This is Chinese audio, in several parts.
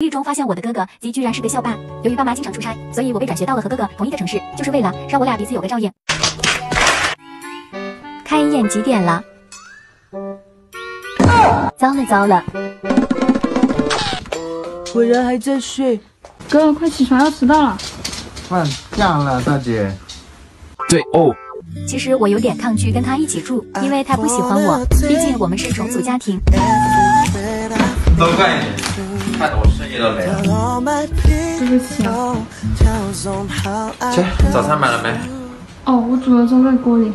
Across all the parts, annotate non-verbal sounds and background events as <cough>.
无意中发现我的哥哥及居然是个校霸。由于爸妈经常出差，所以我被转学到了和哥哥同一个城市，就是为了让我俩彼此有个照应。开眼几点了？糟了糟了，果然还在睡。哥，快起床，要迟到了。放假了，大姐。对哦，其实我有点抗拒跟他一起住，因为他不喜欢我，毕竟我们是重组家庭。都怪你，害得我深夜都没了。对不起啊。切，早餐买了没？哦，我煮了粥在锅里。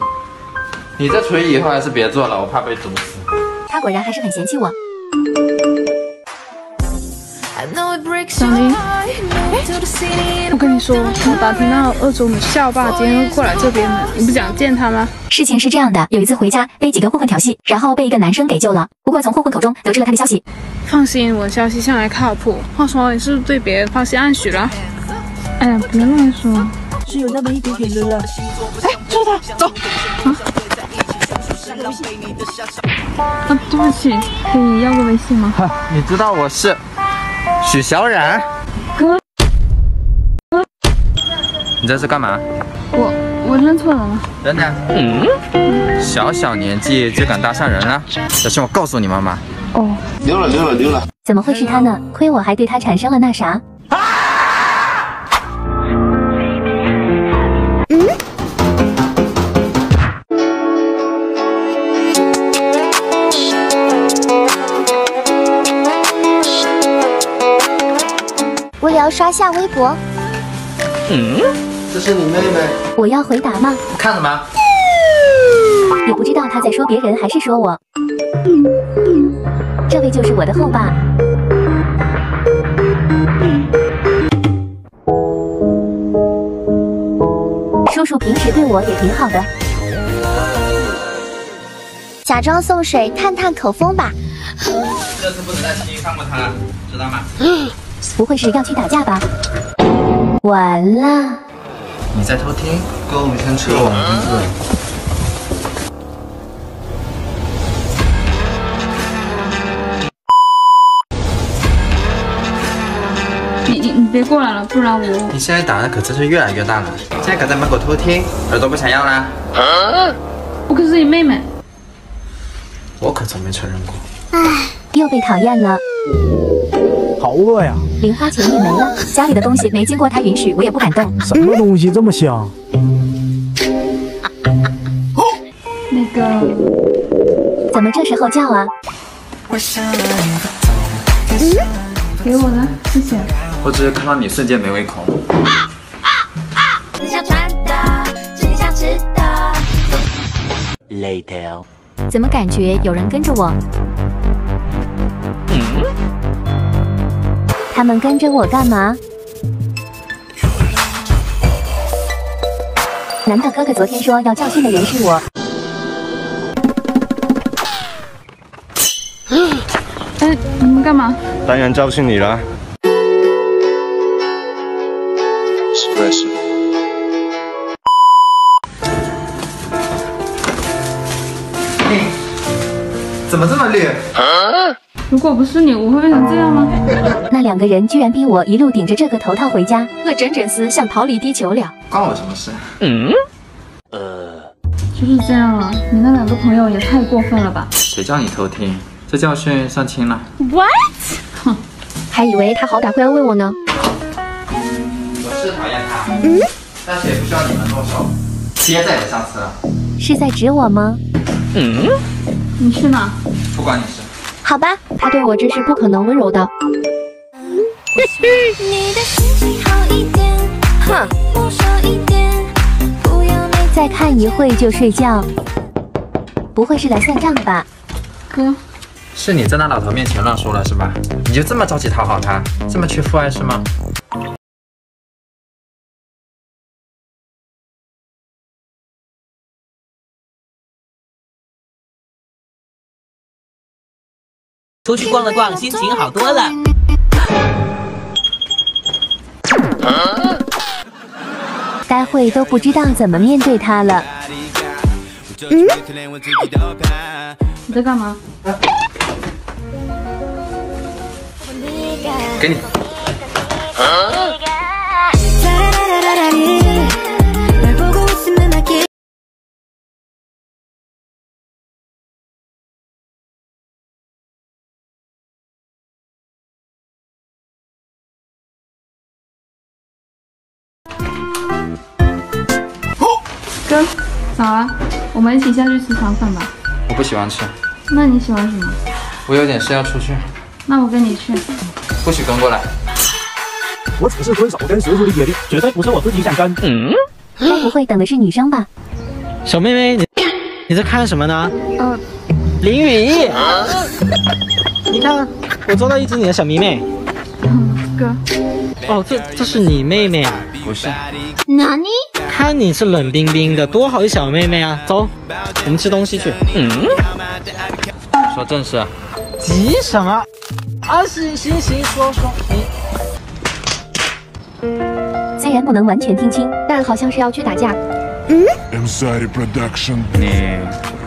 你这厨艺以后还是别做了，我怕被毒死。他果然还是很嫌弃我。小林，我跟你说，我打听到二中的校霸今天会过来这边的，你不想见他吗？事情是这样的，有一次回家被几个混混调戏，然后被一个男生给救了。不过从混混口中得知了他的消息。放心，我的消息向来靠谱。话说，你是不是对别人发现暗许了？哎呀，别乱说，是有那么一点点的了。哎，就是他，走。啊。啊，对不起，可以要个微信吗？你知道我是许小冉？你这是干嘛？我我认错人了。人呢？嗯。小小年纪就敢搭讪人了，小心我告诉你妈妈。哦。溜了溜了溜了。怎么会是他呢？亏我还对他产生了那啥。无聊刷下微博。嗯，这是你妹妹。我要回答吗？看什么？也不知道他在说别人还是说我。这位就是我的后爸。叔叔平时对我也挺好的。假装送水探探口风吧。这次不能再轻易放过他了，知道吗？不会是要去打架吧？完了！你在偷听？哥，我们先撤，我们先撤。你你你别过来了，不然我……你现在胆子可真是越来越大了，现在敢在门口偷听，耳朵不想要啦？我可是你妹妹，我可从没承认过。唉，又被讨厌了。好饿呀！零花钱也没了，家里的东西没经过他允许，我也不敢动。什么东西这么香？那个，怎么这时候叫啊？嗯，给我的，谢谢。我只是看到你瞬间没胃口。你想穿的，是你想吃的。Later。怎么感觉有人跟着我？他们跟着我干嘛？难道哥哥昨天说要教训的人是我？哎，你们干嘛？当然教训你了。Special。你怎么这么绿？如果不是你，我会变成这样吗？那两个人居然逼我一路顶着这个头套回家，我整整是想逃离地球了。关我什么事？嗯。呃，就是这样了。你那两个朋友也太过分了吧？谁叫你偷听？这教训算轻了。What？哼，还以为他好歹会安慰我呢。我是讨厌他，嗯，但是也不需要你们动手，别再有下次了。是在指我吗？嗯。你去哪？不关你事。好吧，他对我真是不可能温柔的。哼，再看一会就睡觉，不会是来算账的吧？嗯，是你在那老头面前乱说了是吧？你就这么着急讨好他，这么缺父爱是吗？出去逛了逛，心情好多了。待会都不知道怎么面对他了。嗯？你在干嘛？给你。널 早啊，我们一起下去吃肠粉吧。我不喜欢吃，那你喜欢什么？我有点事要出去，那我跟你去。不许跟过来。我只是遵守跟叔叔的约定，绝对不是我自己想跟。嗯该不会等的是女生吧？小妹妹，你你在看什么呢？呃，林雨逸，你看，我抓到一只你的小迷妹。哥，哦，这这是你妹妹啊？不是，哪里？看你是冷冰冰的，多好的小妹妹啊！走，我们吃东西去。嗯，说正事啊。急什么？啊，行行行，说说你。虽然不能完全听清，但好像是要去打架。Production。你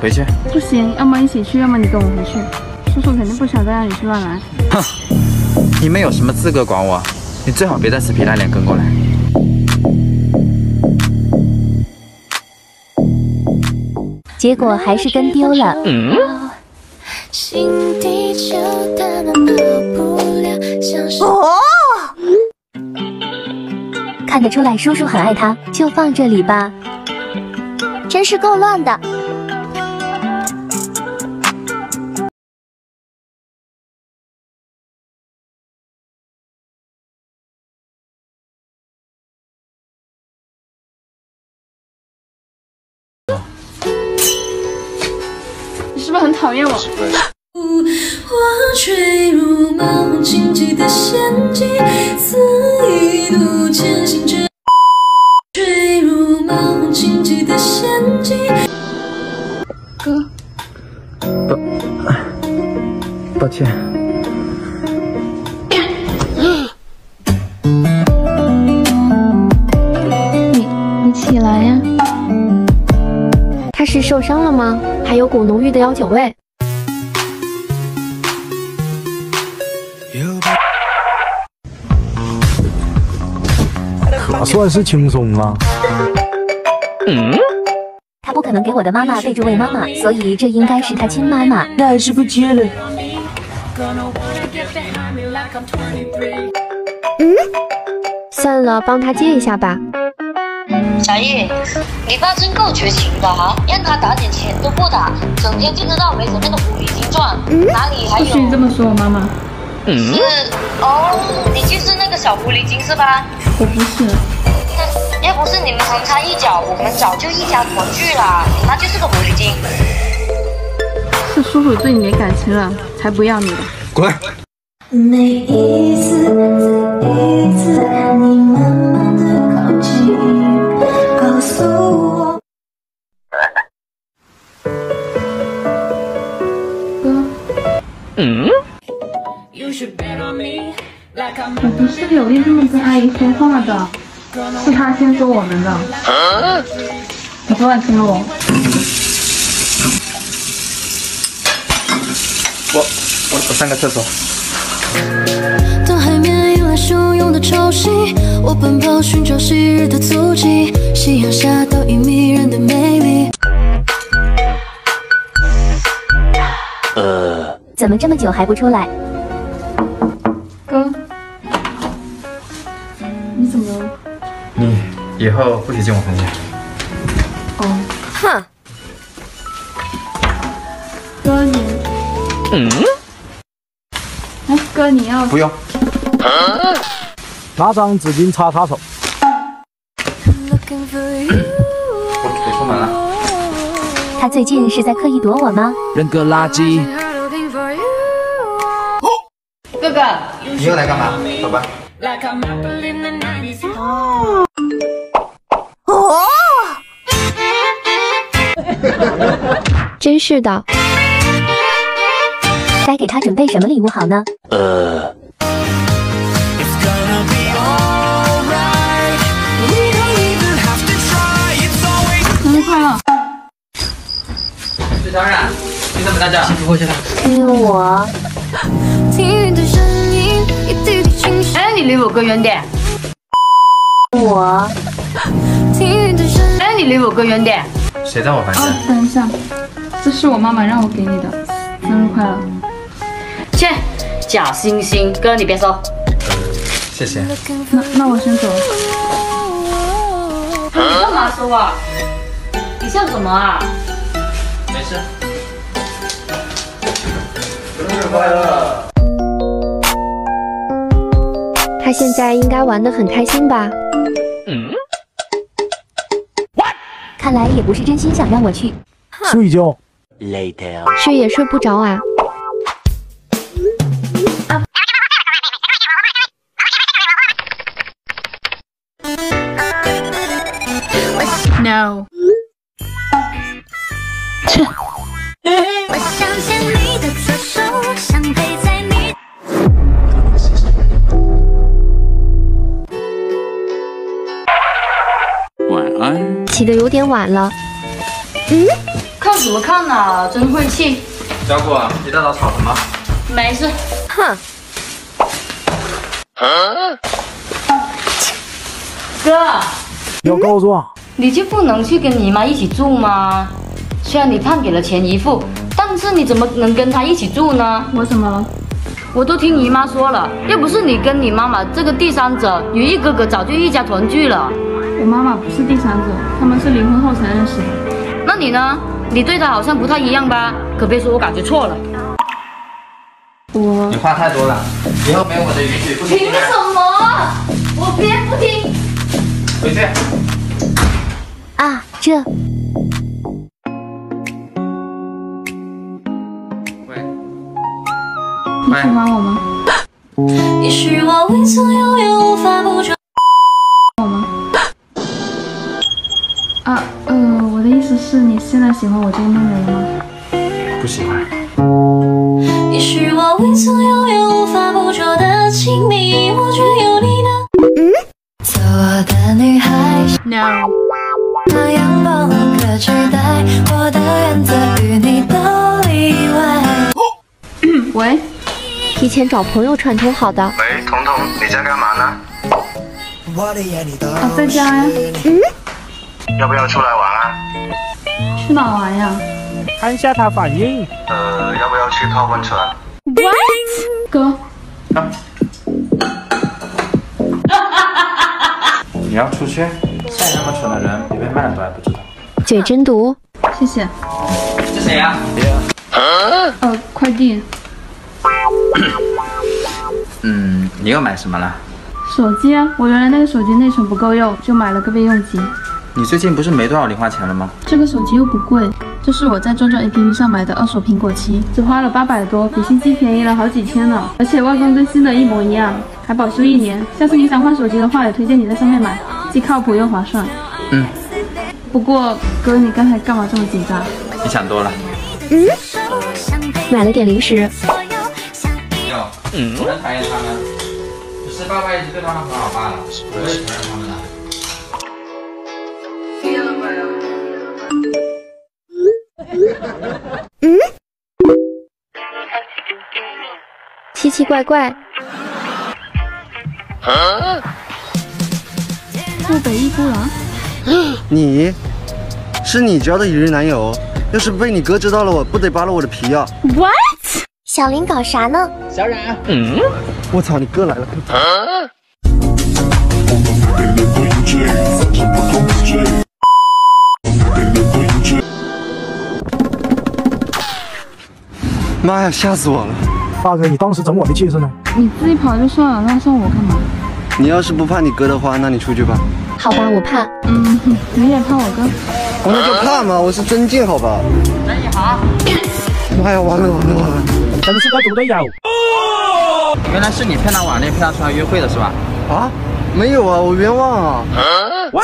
回去。不行，要么一起去，要么你跟我回去。叔叔肯定不想再让你去乱来。哼你们有什么资格管我？你最好别再死皮赖脸跟过来。结果还是跟丢了。心地球它那么不了，像是看得出来叔叔很爱他，就放这里吧。真是够乱的。讨厌我？我坠入茫茫荆棘的陷阱，肆意度前行着。坠入茫茫荆棘的陷阱。哥抱歉。你你起来呀！他是受伤了吗？还有股浓郁的药酒味。可算是轻松了。他不可能给我的妈妈备注为妈妈，所以这应该是他亲妈妈。那还是不接了。嗯算了，帮他接一下吧。小艺，你爸真够绝情的哈、让他打点钱都不打，整天就知道围着那个狐狸精转，哪里还不许你这？么说我妈妈，是哦，你就是那个小狐狸精是吧？我不是。哼要不是你们横插一脚，我们早就一家团聚了。你妈就是个狐狸精。是叔叔对你没感情了，才不要你的。滚！每一次，每一次，你慢我不是有意这么跟阿姨说话的，是她先说我们的。你昨晚听了我。我我我上个厕所。当海面迎来汹涌的潮汐，我奔跑寻找昔日的足迹，夕阳下倒映迷人的美丽。怎么这么久还不出来？哥，你怎么了？你以后不许进我房间。哦，哼，哥你，哎，哥你要不用。拿张纸巾擦擦手。我出门了。他最近是在刻意躲我吗？扔个垃圾。哥哥，你又来干嘛？走吧。哦 <gasps> 真是的。该给他准备什么礼物好呢？呃生日快乐！徐小冉，你怎么在这？因为我听雨的声音，一哎，你离我哥远点。我哎，你离我哥远点。谁在我房间？等一下，这是我妈妈让我给你的，生日快乐。切，假惺惺，哥你别收。谢谢。那那我先走了。你干嘛收啊？你笑什么啊？没事。生日快乐！他现在应该玩得很开心吧？看来也不是真心想让我去。睡觉，later。睡也睡不着啊。No。晚起得有点晚了。嗯看什么看啊？真晦气。小果，一大早吵什么？没事。哼，哥，要告状。你就不能去跟你妈一起住吗？虽然你判给了前姨父，但是你怎么能跟她一起住呢？我怎么了？我都听姨妈说了，要不是你跟你妈妈这个第三者，雨翼哥哥早就一家团聚了。我妈妈不是第三者，他们是离婚后才认识的。那你呢？你对她好像不太一样吧？可别说我感觉错了。我你话太多了，以后没有我的允许不许凭什么？我偏不听。回去。啊，这喜欢我吗？也许我未曾拥有，无法捕捉。我吗？啊，呃，我的意思是你现在喜欢我这个妹妹了吗？不喜欢。也许我未曾拥有，无法捕捉的亲密，我却有你的。嗯做我的女孩 No。提前找朋友串通好的。喂，彤彤，你在干嘛呢？啊，在家呀。嗯。要不要出来玩啊？去哪玩呀？看一下他反应。呃，要不要去泡温泉？What？哥。你要出去？像你那么蠢的人，别被卖了都还不知道。嘴真毒。谢谢。是谁呀？呃，快递。<coughs> 嗯，你又买什么了？手机啊，我原来那个手机内存不够用，就买了个备用机。你最近不是没多少零花钱了吗？这个手机又不贵，这是我在转转 APP 上买的二手苹果七，只花了八百多，比新机便宜了好几千呢。而且外观跟新的一模一样，还保修一年。下次你想换手机的话，也推荐你在上面买，既靠谱又划算。嗯。不过哥，你刚才干嘛这么紧张？你想多了。嗯。买了点零食。我很讨厌他们，只是爸爸一直对他们很好罢了，我也讨厌他们了。嗯？奇奇怪怪。不北一孤狼。你，是你交的一日男友？要是被你哥知道了，我不得扒了我的皮啊 What？小林搞啥呢？小冉，嗯，我操，你哥来了！妈呀，吓死我了！大哥，你当时整我的气势呢？你自己跑就算了，拉上我干嘛？你要是不怕你哥的话，那你出去吧。好吧，我怕。嗯，你也怕我哥？我那就怕嘛，我是尊敬，好吧？哎，你好。妈呀，完了完了完了！真是个猪队友。原来是你骗他网恋，骗他出来约会的是吧？啊？没有啊，我冤枉啊！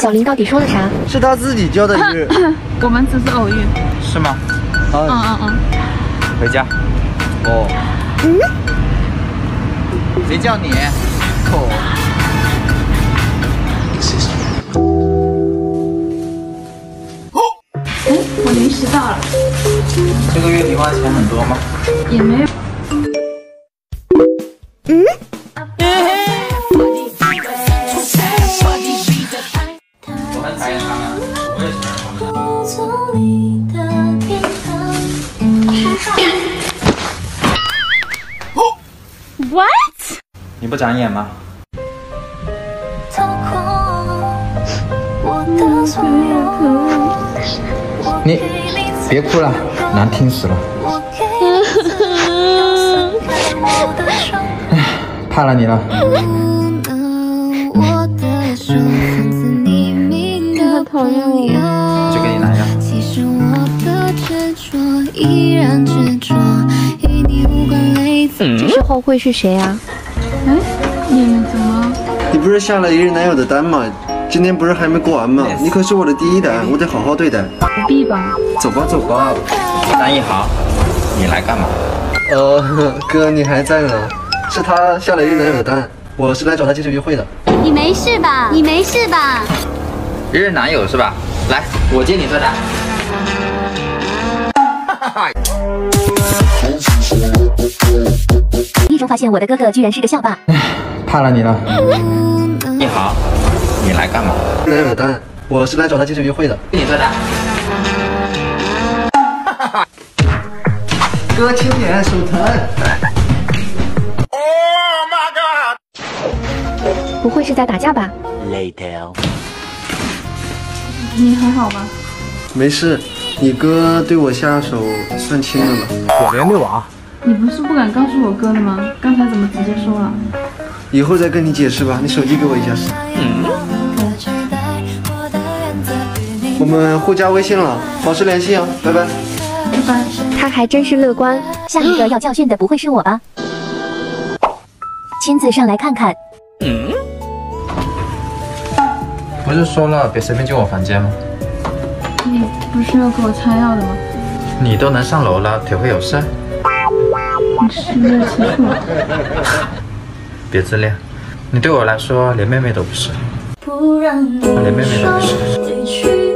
小林到底说了啥？是他自己交的约。<coughs> 我们只是偶遇。是吗？嗯嗯嗯。回家。哦。嗯？谁叫你？口。哎，我临时到了。这个月零花钱很多吗？也没有。死了。哎，怕了你了。他讨厌我。就给你拿药。这时候会是谁啊？哎，你怎么？你不是下了一日男友的单吗？今天不是还没过完吗？你可是我的第一单，我得好好对待。不必吧。走吧走吧。张一豪，你来干嘛？呃，<laughs> 哥你还在呢。是他下了一日男友的单，我是来找他接着约会的。你没事吧？你没事吧？一日男友是吧？来，我接你这单。无意中发现我的哥哥居然是个校霸。怕了你了。<laughs> 你好，你来干嘛？男友的单，我是来找他接着约会的。你这单。哥轻点，手疼。Oh my god！不会是在打架吧？Later。你还好吗？没事，你哥对我下手算轻的了。可怜的娃。你不是不敢告诉我哥的吗？刚才怎么直接说了？以后再跟你解释吧。你手机给我一下。嗯。我们互加微信了，保持联系啊，拜拜。拜拜。他还真是乐观。下一个要教训的不会是我吧？亲自上来看看。嗯。不是说了别随便进我房间吗？你不是要给我擦药的吗？你都能上楼了，腿会有事？你是不是欺负我？别自恋，你对我来说连妹妹都不是，连妹妹都不是。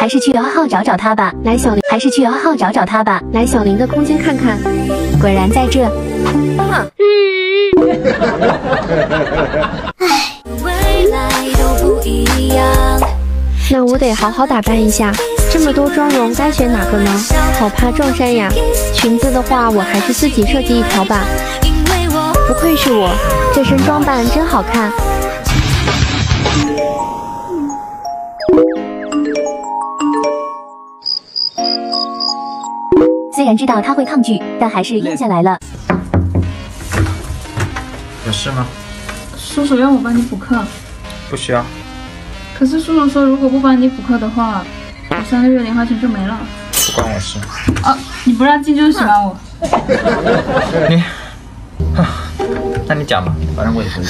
还是去摇号找找他吧。来小林，还是去摇号找找他吧。来小林的空间看看，果然在这。啊、那我得好好打扮一下，这么多妆容该选哪个呢？好怕撞衫呀！裙子的话，我还是自己设计一条吧。不愧是我，这身装扮真好看。虽然知道他会抗拒，但还是咽下来了。有事吗？叔叔让我帮你补课。不需要。可是叔叔说，如果不帮你补课的话，我三个月零花钱就没了。不关我事。啊！你不让进就是喜欢我。你，那你讲吧，反正我也不会。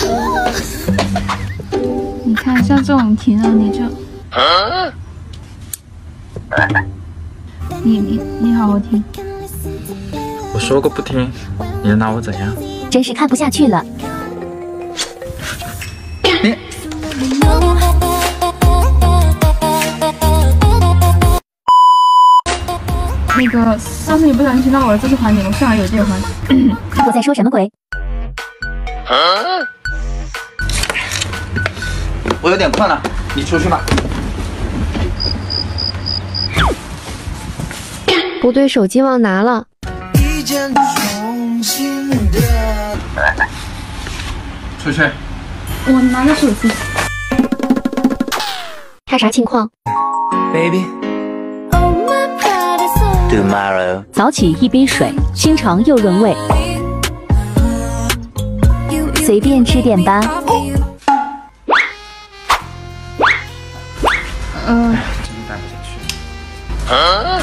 你看，像这种题呢，你就，你你你好好听。我说过不听，你能拿我怎样？真是看不下去了。你。那个，上次你不小心听到我的，这次环节，我下来有借还。我在说什么鬼？我有点困了，你出去吧。不对，手机忘拿了。出去。我拿着手机。他啥情况 Baby。Tomorrow。早起一杯水，清肠又润胃。随便吃点吧。呃。真待不下去。啊？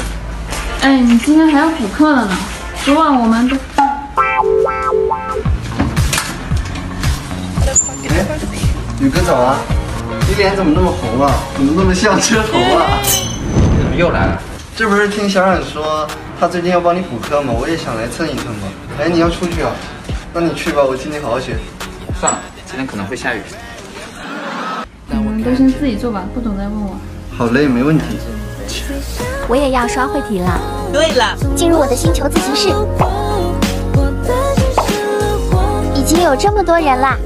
哎，你今天还要补课了呢。昨晚我们都。哎，宇哥早啊！你脸怎么那么红啊？怎么那么像车头啊？你怎么又来了？这不是听小冉说他最近要帮你补课吗？我也想来蹭一蹭嘛。哎，你要出去啊？那你去吧，我请你好好学。算了，今天可能会下雨。你们都先自己做吧，不懂再问我。好嘞，没问题。我也要刷会题了。对了，进入我的星球自习室，已经有这么多人啦，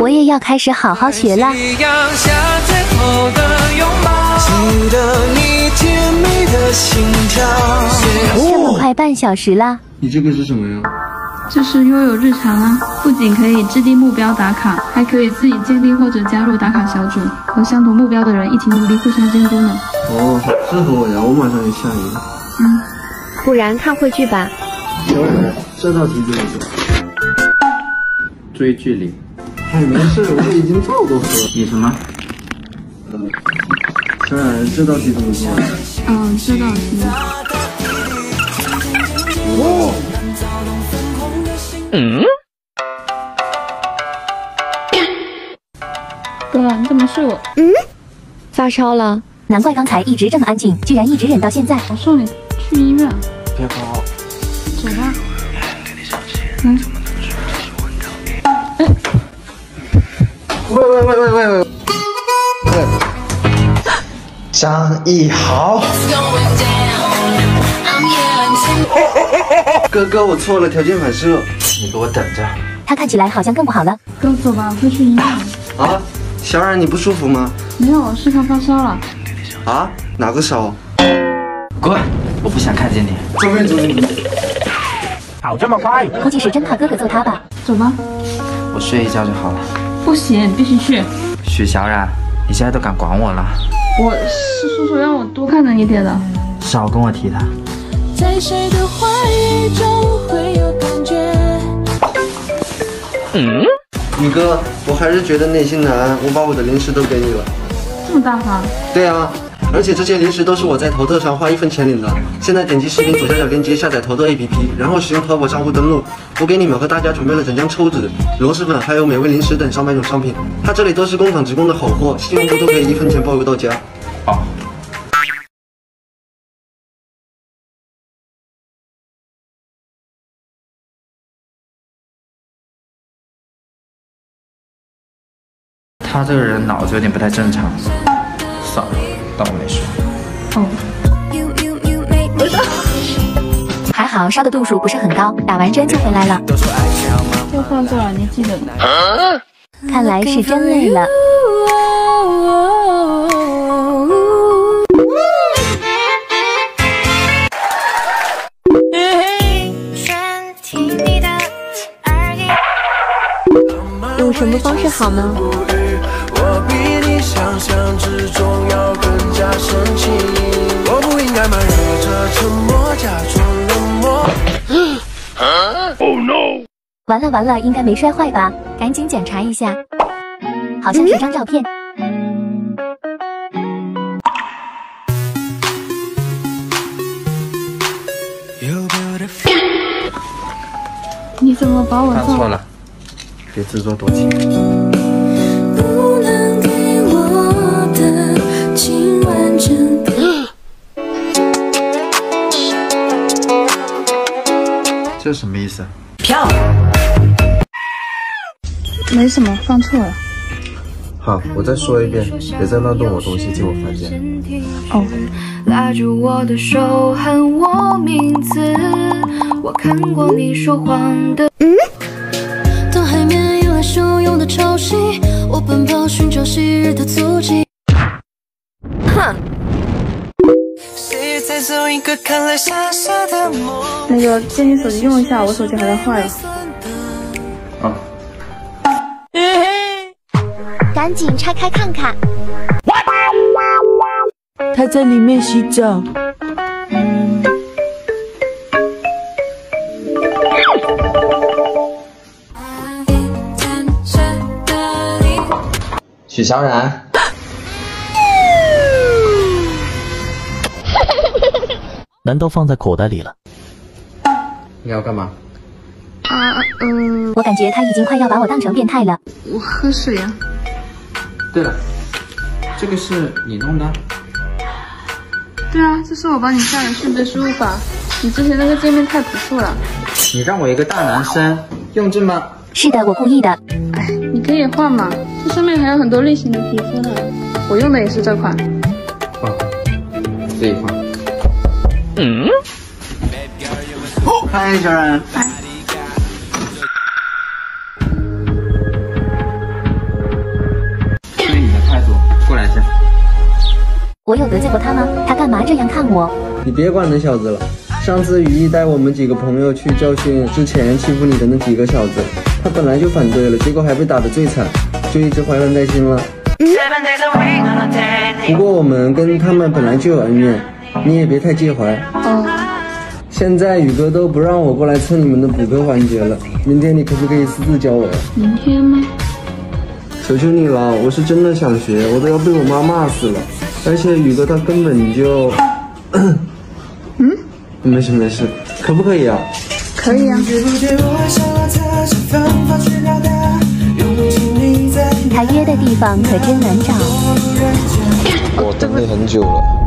我也要开始好好学了。夕阳下最后的拥抱记得你甜美的心跳。这么快半小时了？你这个是什么呀？这是拥有日常啊，不仅可以制定目标打卡，还可以自己建立或者加入打卡小组，和相同目标的人一起努力，互相监督呢。哦，好适合我呀，我马上就下一个。嗯，不然看会剧吧。这道题怎么做？追剧里。哎，没事，我已经做过了。你什么？嗯小冉，这道题怎么做？嗯，这道题。哦。嗯。哥，你怎么睡我？嗯。发烧了，难怪刚才一直这么安静，居然一直忍到现在。我送你去医院。别跑。走吧。嗯。喂喂喂喂喂喂！喂，张一豪。哥哥，我错了，条件反射。你给我等着。他看起来好像更不好了。哥，走吧，快去医院。啊，小冉，你不舒服吗？没有，是他发烧了。啊？哪个烧？滚！我不想看见你。走边走边。跑这么快？估计是真怕哥哥揍他吧。走吧。我睡一觉就好了。不行，必须去。许小冉，你现在都敢管我了？我是叔叔让我多看着你点的。少跟我提他。在谁的怀疑中会有感觉？嗯，宇哥，我还是觉得内心难。我把我的零食都给你了。这么大方？对啊，而且这些零食都是我在头特上花一分钱领的。现在点击视频左下角链接下载头特 APP，然后使用淘宝账户登录。我给你们和大家准备了整箱抽纸、螺蛳粉，还有美味零食等上百种商品。它这里都是工厂直供的好货，信用度都可以一分钱包邮到家。他这个人脑子有点不太正常。算了，当我没说。哦。还好烧的度数不是很高，打完针就回来了。又换过了，你记得吗？看来是真累了。用什么方式好呢？想之中要更加深情。我不应该瞒着沉默，假装冷漠。<gasps> Oh no！完了完了，应该没摔坏吧？赶紧检查一下，好像是张照片。你怎么把我看错了，别自作多情。这什么意思？飘。没什么，放错了。好，我再说一遍，别再乱动我东西进我房间。哦。拉住我的手，喊我名字。我看过你说谎的。嗯。当海面迎来汹涌的潮汐，我奔跑寻找昔日的足迹。那个借你手机用一下，我手机好像坏了。啊。赶紧拆开看看。他在里面洗澡。许小冉。难道放在口袋里了？你要干嘛？啊，嗯。我感觉他已经快要把我当成变态了。我喝水呀、对了，这个是你弄的？对啊，这是我帮你下的迅捷输入法。你之前那个界面太朴素了。你让我一个大男生用这么……是的，我故意的。哎，你可以换嘛，这上面还有很多类型的皮肤呢。我用的也是这款。换，自己换。嗯。嗨，小冉。对你的态度，过来一下。我有得罪过他吗？他干嘛这样看我？你别管那小子了。上次雨衣带我们几个朋友去教训之前欺负你的那几个小子，他本来就反对了，结果还被打得最惨，就一直怀恨在心了。不过我们跟他们本来就有恩怨，你也别太介怀。哦。现在宇哥都不让我过来蹭你们的补课环节了，明天你可不可以私自教我呀？明天吗？求求你了，我是真的想学，我都要被我妈骂死了。而且宇哥他根本就……嗯，<coughs> 没事没事，可不可以啊？可以啊。他约的地方可真难找。我等你很久了。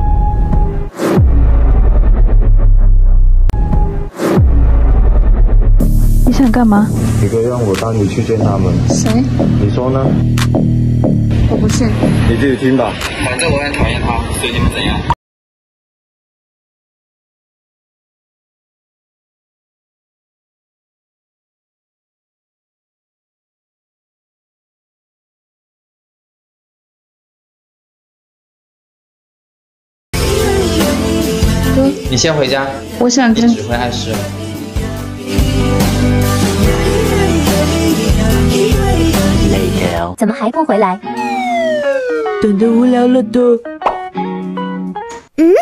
想干嘛？宇哥让我带你去见他们。谁？你说呢？我不信。你自己听吧。反正我很讨厌他，随你们怎样。哥，你先回家。我想跟。只会碍事。怎么还不回来？等得无聊了都。嗯？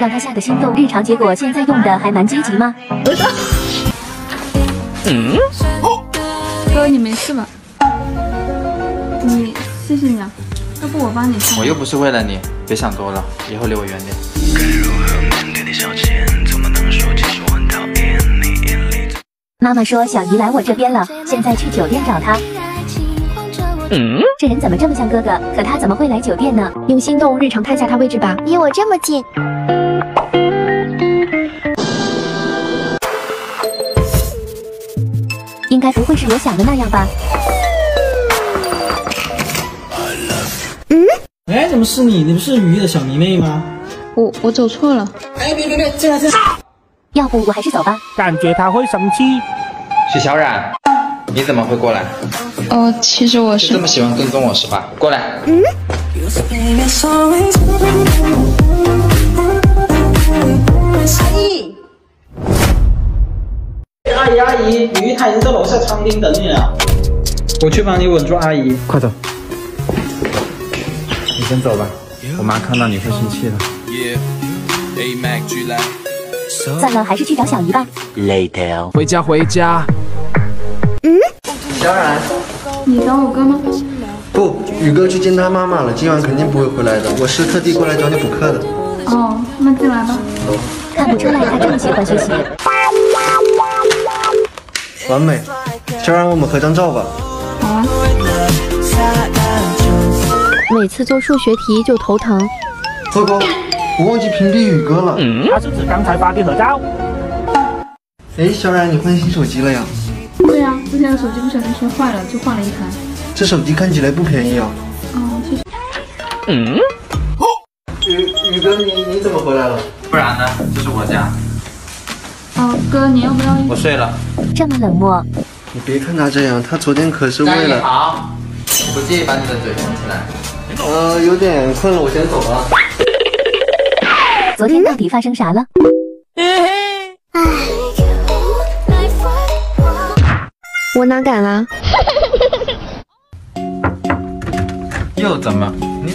让他下个心动日常，结果现在用的还蛮积极吗？嗯？哥，你没事吧？你，谢谢你啊，要不我帮你我又不是为了你，别想多了，以后离我远点。妈妈说小姨来我这边了，现在去酒店找她。嗯，这人怎么这么像哥哥？可他怎么会来酒店呢？用心动日常看下他位置吧，离我这么近。应该不会是我想的那样吧？嗯？哎，怎么是你？你不是雨衣的小迷妹吗？我我走错了。哎，别别别，进来进来。要不我还是走吧。感觉他会生气。许小冉，你怎么会过来？哦，其实我是。这么喜欢跟踪我是吧？过来。嗯。阿姨。阿姨阿姨，雨衣他已经在楼下餐厅等你了。我去帮你稳住阿姨。快走。你先走吧，我妈看到你会生气的。算了，还是去找小姨吧。Later，回家回家。嗯，小冉，你找我哥吗？不，宇哥去见他妈妈了，今晚肯定不会回来的。我是特地过来找你补课的。哦，那进来吧。看不出来他这么喜欢学习。完美，小冉，我们合张照吧。好啊。每次做数学题就头疼。糟糕。我忘记屏蔽宇哥了。嗯，他是指刚才发的合照。哎，小冉，你换新手机了呀？对呀，之前的手机不小心摔坏了，就换了一台。这手机看起来不便宜啊。哦，谢谢。嗯。宇宇哥，你你怎么回来了？不然呢？这是我家。哦，哥，你要不要？我睡了。这么冷漠。你别看他这样，他昨天可是为了……好。不介意把你的嘴封起来。呃，有点困了，我先走了。<laughs> 昨天到底发生啥了？我哪敢啊！<laughs> 又怎么？你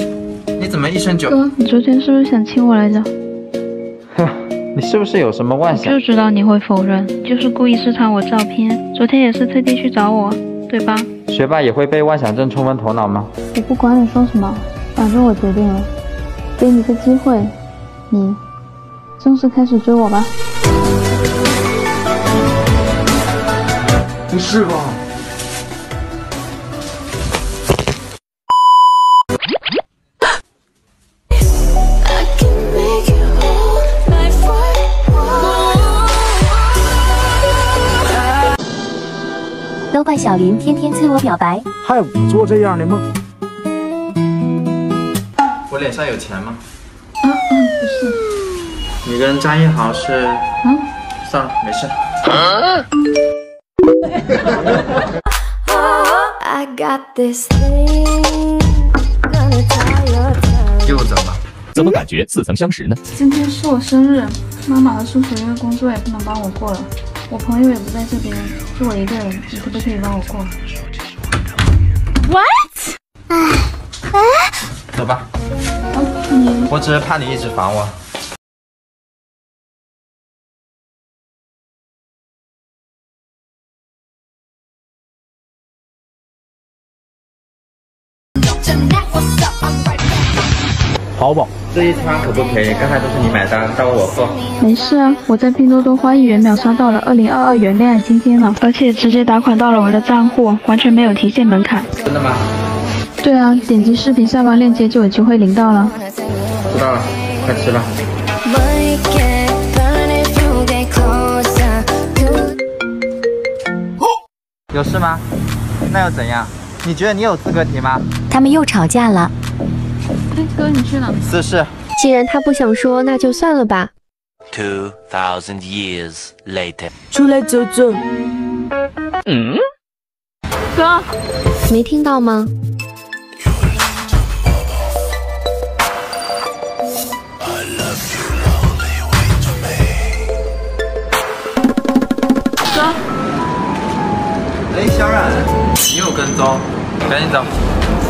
你怎么一身酒？哥，你昨天是不是想亲我来着？哼，你是不是有什么妄想？就知道你会否认，就是故意试探我照片。昨天也是特地去找我，对吧？学霸也会被妄想症冲昏头脑吗？我不管你说什么，反正我决定了，给你个机会。你正式开始追我吧！不是吧？都怪小林天天催我表白，还有做这样的梦。我脸上有钱吗？啊嗯，不是。你跟张一豪是？嗯，算了，没事。又怎么？怎么感觉似曾相识呢？今天是我生日，妈妈和叔叔因为工作也不能帮我过了，我朋友也不在这边，就我一个人，你可不可以帮我过？What？哎哎，走吧。你，我只是怕你一直烦我。淘宝这一餐可不可以？刚才都是你买单，待会我付。没事啊，我在拼多多花一元秒刷到了二零二二元恋爱金贴了，而且直接打款到了我的账户，完全没有提现门槛。真的吗？对啊，点击视频下方链接就有机会领到了。知道了，快吃吧。有事吗？那又怎样？你觉得你有资格提吗？他们又吵架了。哎，哥，你去哪？私事。既然他不想说，那就算了吧。Two thousand years later，出来走走。嗯，哥，没听到吗？哎，小冉，你有跟踪，赶紧走。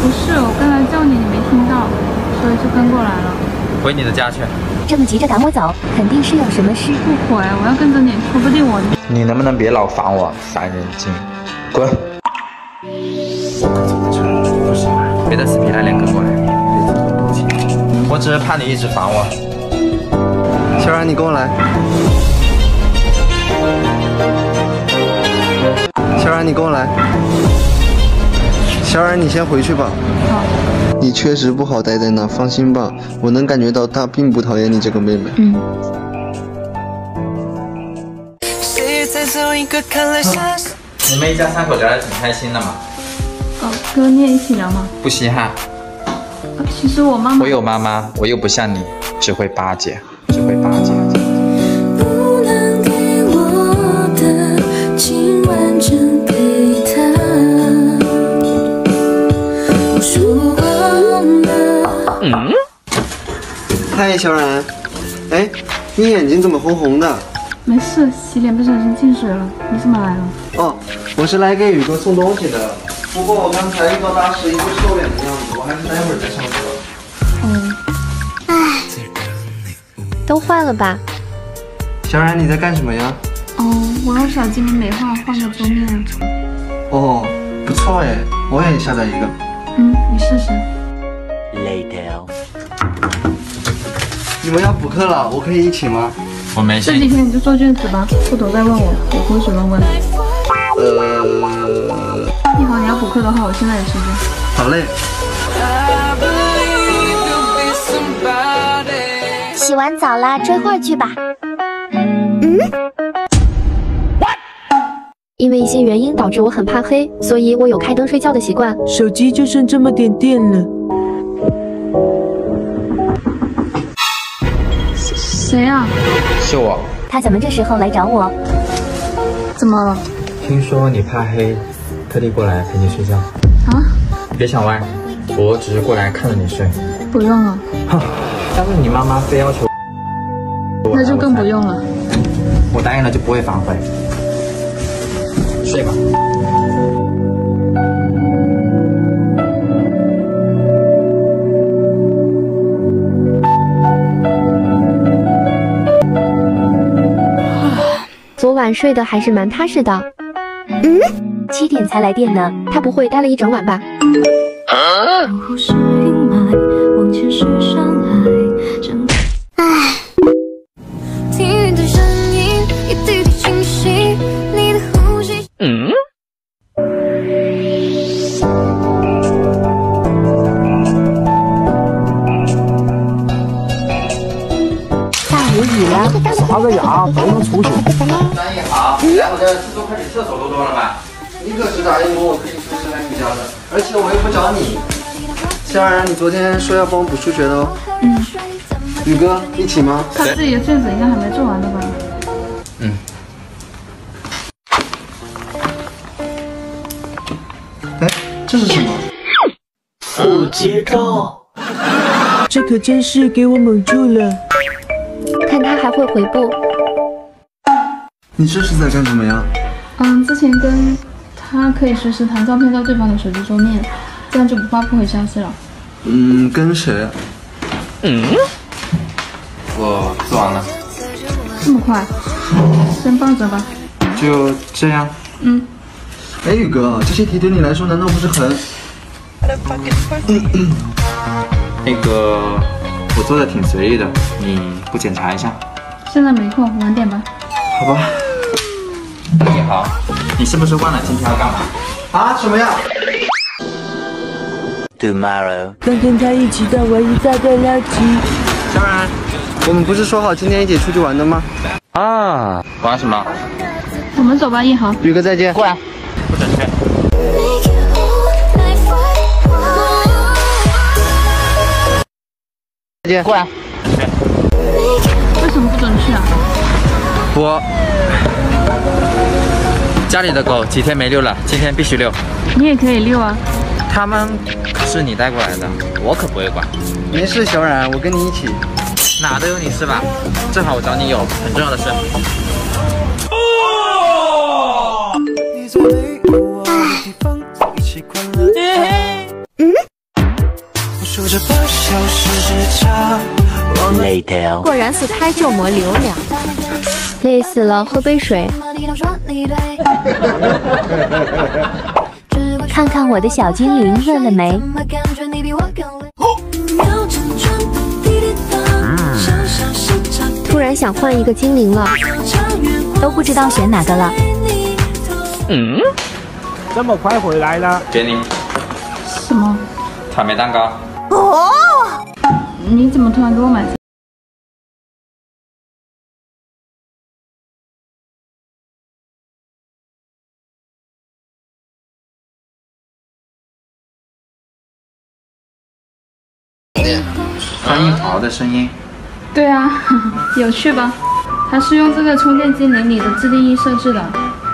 不是，我刚才叫你，你没听到，所以就跟过来了。回你的家去。这么急着赶我走，肯定是有什么事。不回，我要跟着你，说不定我……你能不能别老烦我，烦人精，滚！别的死皮赖脸跟过来，我只是怕你一直烦我。小冉，你跟我来。小冉，你跟我来。小冉，你先回去吧。好。你确实不好待在那，放心吧，我能感觉到他并不讨厌你这个妹妹。嗯。你们一家三口聊得挺开心的嘛？哦，哥，你也一起聊吗？不稀罕。其实我妈妈……我有妈妈，我又不像你，只会巴结，嗨，小冉，哎，你眼睛怎么红红的？没事，洗脸不小心进水了。你怎么来了？哦，我是来给宇哥送东西的。不过我刚才遇到大师一副瘦脸的样子，我还是待会儿再上车。嗯。唉，都换了吧。小冉，你在干什么呀？哦，我用手机里美化换个桌面。哦，不错哎，我也下载一个。嗯，你试试。你们要补课了，我可以一起吗？我没事这几天你就做卷子吧，不懂再问我，我会随便问。呃。一会儿你要补课的话，我现在有时间。好嘞。洗完澡啦，追会儿剧吧。嗯。因为一些原因导致我很怕黑，所以我有开灯睡觉的习惯。手机就剩这么点电了。谁啊？是我。他怎么这时候来找我？怎么了？听说你怕黑，特地过来陪你睡觉。啊？别想歪，我只是过来看着你睡。不用了。哼，要是你妈妈非要求，那就更不用了。我答应了就不会反悔。睡吧。晚睡得还是蛮踏实的。嗯，七点才来电呢，他不会待了一整晚吧？唉。你昨天说要帮我补数学的哦。嗯。宇哥，一起吗？他自己的卷子应该还没做完的吧？嗯。哎，这是什么？四阶照。这可真是给我蒙住了。看他还会回不？你这是在干什么呀？嗯，之前跟他可以实时弹照片到对方的手机桌面，这样就不怕不回消息了。嗯，跟谁？嗯，我做完了。这么快？先放着吧。就这样。嗯。哎，宇哥，这些题对你来说难道不是很……那个，我做的挺随意的，你不检查一下？现在没空，晚点吧。好吧。你好，你是不是忘了今天要干嘛？啊？什么呀？Tomorrow。刚跟他一起到玩一大袋垃圾。小冉，我们不是说好今天一起出去玩的吗？啊，玩什么？我们走吧，一航。宇哥再见。过来。不准去。再见。过来。为什么不准去啊？我家里的狗几天没遛了，今天必须遛。你也可以遛啊。他们可是你带过来的，我可不会管。没事，小冉，我跟你一起。哪都有你是吧？正好我找你有很重要的事。果然是胎旧膜流量，累死了，喝杯水。<laughs> 看看我的小精灵饿了没？突然想换一个精灵了，都不知道选哪个了。嗯，这么快回来了？给你。什么？草莓蛋糕。哦。你怎么突然给我买？穿衣袍的声音。对啊，<laughs> 有趣吧？它是用这个充电精灵里的自定义设置的，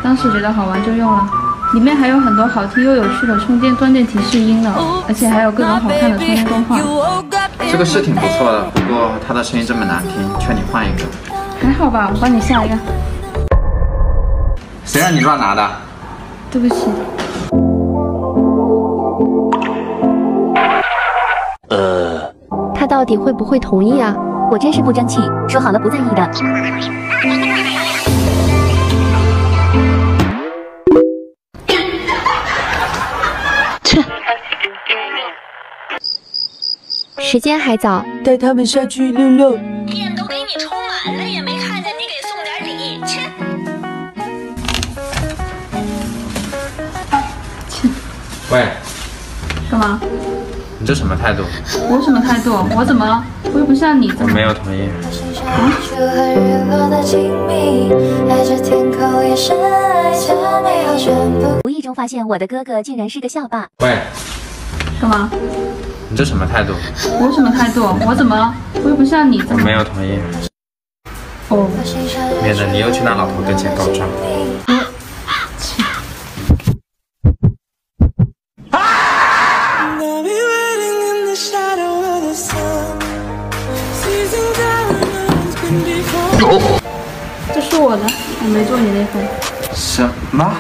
当时觉得好玩就用了。里面还有很多好听又有趣的充电断电提示音呢，而且还有各种好看的充电动画。这个是挺不错的，不过它的声音这么难听，劝你换一个。还好吧，我帮你下一个。谁让你乱拿的？对不起。呃，他到底会不会同意啊？我真是不争气，说好了不在意的。切，时间还早，带他们下去溜溜。店都给你充满了，也没看见你给送点礼。切，切。喂，干嘛？你这什么态度？我什么态度？我怎么了？我又不像你。我没有同意。无意中发现我的哥哥竟然是个校霸。喂，干嘛？你这什么态度？我什么态度？我怎么了？我又不像你。我没有同意。哦。免得你又去那老头跟前告状。我的，我没做你那份。什么？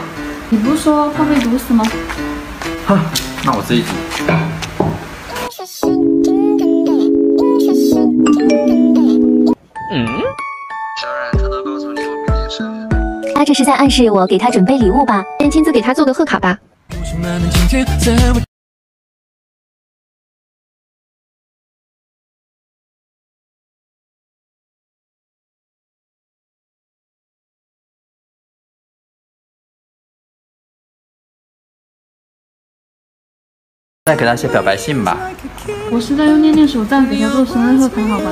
你不是说怕被毒死吗？哼，那我自己煮。嗯。小冉偷偷告诉你我。他这是在暗示我给他准备礼物吧？先亲自给他做个贺卡吧。再给他写表白信吧。我是在用念念手账给他做生日贺卡，好吧？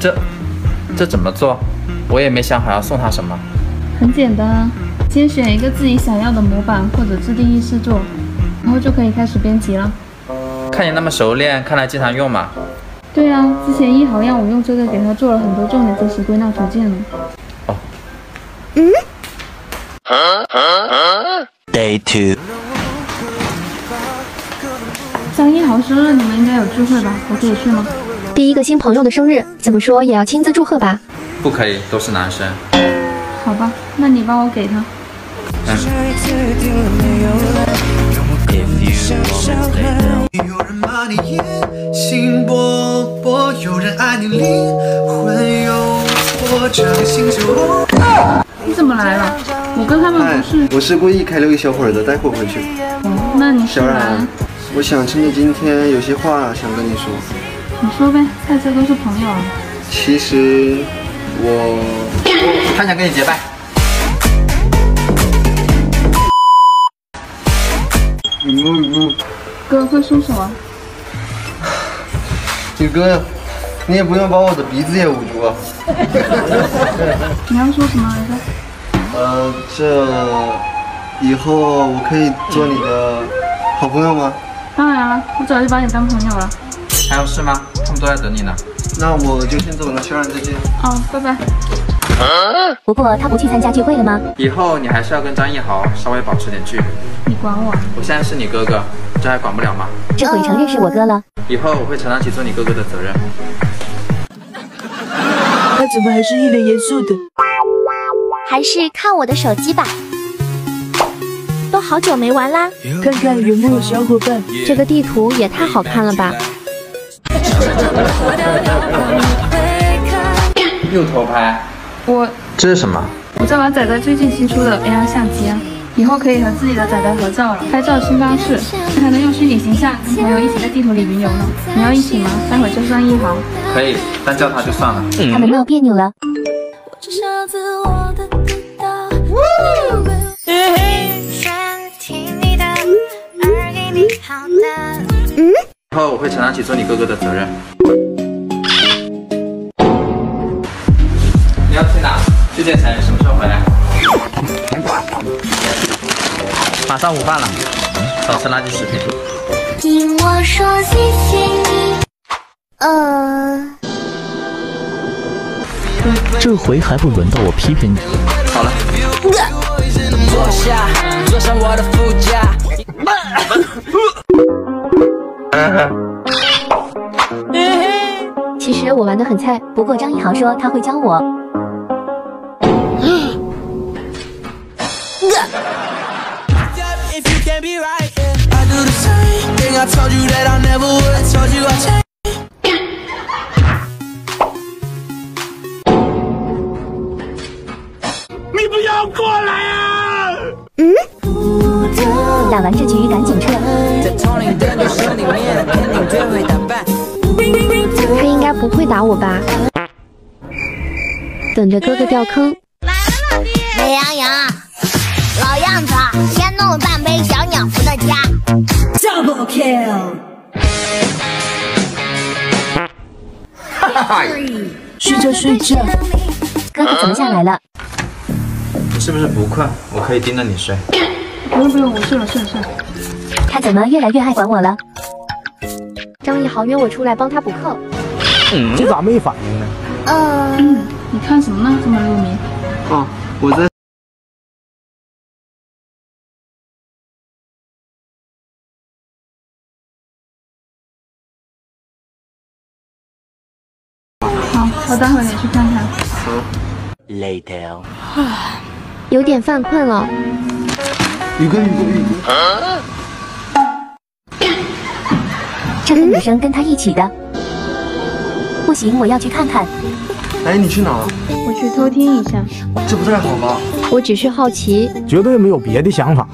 这这怎么做？我也没想好要送他什么。很简单啊，先选一个自己想要的模板或者自定义试做，然后就可以开始编辑了。看你那么熟练，看来经常用嘛。对啊，之前一豪让我用这个给他做了很多重点知识归纳图鉴呢。哦。嗯。Day two。张一豪生日你们应该有聚会吧？我可以去吗？第一个新朋友的生日，怎么说也要亲自祝贺吧？不可以，都是男生。好吧，那你帮我给他。你怎么来了？我跟他们不是。我是故意开了一小会儿的，待会回去。嗯，那你小冉，我想趁着今天有些话想跟你说。你说呗，大家都是朋友啊。其实我，他想跟你结拜。哥会说什么？<sighs> 宇哥，你也不用把我的鼻子也捂住啊。<laughs> 你要说什么来着？呃，这以后我可以做你的好朋友吗？当然了，我早就把你当朋友了。还有事吗？他们都在等你呢。那我就先走了，小冉再见。哦，拜拜。不过他不去参加聚会了吗？以后你还是要跟张艺豪稍微保持点距离。你管我？我现在是你哥哥，这还管不了吗？这回承认是我哥了。以后我会承担起做你哥哥的责任。他怎么还是一脸严肃的？还是看我的手机吧，都好久没玩啦。看看有没有小伙伴。这个地图也太好看了吧！<laughs> 又偷拍？我这是什么？我在玩仔仔最近新出的 AR 相机啊，以后可以和自己的仔仔合照了，拍照新方式，还能用虚拟形象跟朋友一起在地图里云游呢。你要一起吗？待会就算一行。可以，但叫他就算了。他们闹别扭了。嗯，以后我会承担起做你哥哥的责任。你要去哪？去建成，什么时候回来？马上午饭了，少吃垃圾食品。听我说谢谢你。呃，这回还不轮到我批评你。好了。坐下，坐上我的副驾。其实我玩的很菜，不过张一豪说他会教我。你不要过来啊！嗯。打完这局赶紧撤。他应该不会打我吧？等着哥哥掉坑。美羊羊，老样子，先弄半杯小鸟服的家。Double kill。<laughs> 哈哈哈！睡觉睡觉。哥哥怎么下来了？你是不是不困？我可以盯着你睡。不用不用，我睡了睡了睡了。他怎么越来越爱管我了？张一豪约我出来帮他补课，这咋没反应呢？嗯，你看什么呢？这么入迷？哦，我在。好，我待会儿也去看看。好。Later。有点犯困了。宇哥，宇哥，宇哥。这个女生跟他一起的，不行，我要去看看。哎，你去哪？我去偷听一下。这不太好吧？我只是好奇，绝对没有别的想法。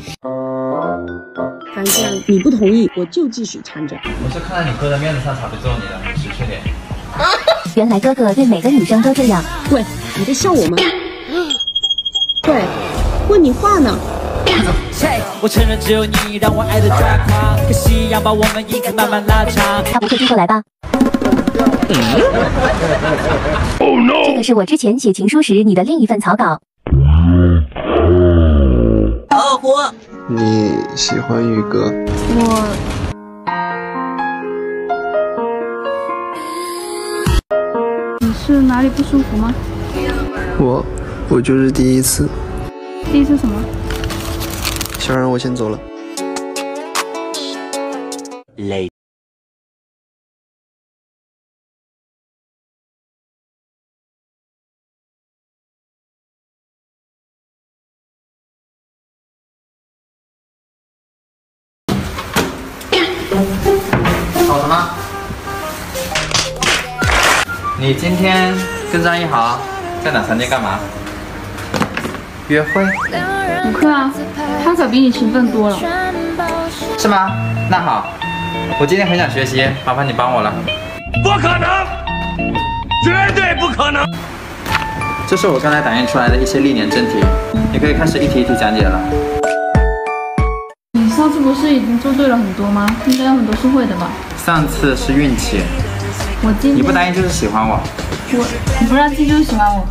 反正你不同意，我就继续缠着。我是看在你哥的面子上才不揍你的，识趣点。<laughs> 原来哥哥对每个女生都这样。喂，你在笑我吗？<laughs> 喂，问你话呢。<coughs> 我承认只有你让我爱的抓狂，可惜要把我们因此慢慢拉长。他不会追过来吧？这个是我之前写情书时你的另一份草稿。老虎，你喜欢宇哥？我，你是哪里不舒服吗？我，我就是第一次。第一次什么？小然，我先走了。累。好了吗？你今天跟张一豪在哪餐厅干嘛？约会？补课啊，他可比你勤奋多了。是吗？那好，我今天很想学习，麻烦你帮我了。不可能，绝对不可能。这是我刚才打印出来的一些历年真题，你可以开始一题一题讲解了。你上次不是已经做对了很多吗？应该有很多是会的吧？上次是运气。我今天你不答应就是喜欢我。我你不让记就是喜欢我。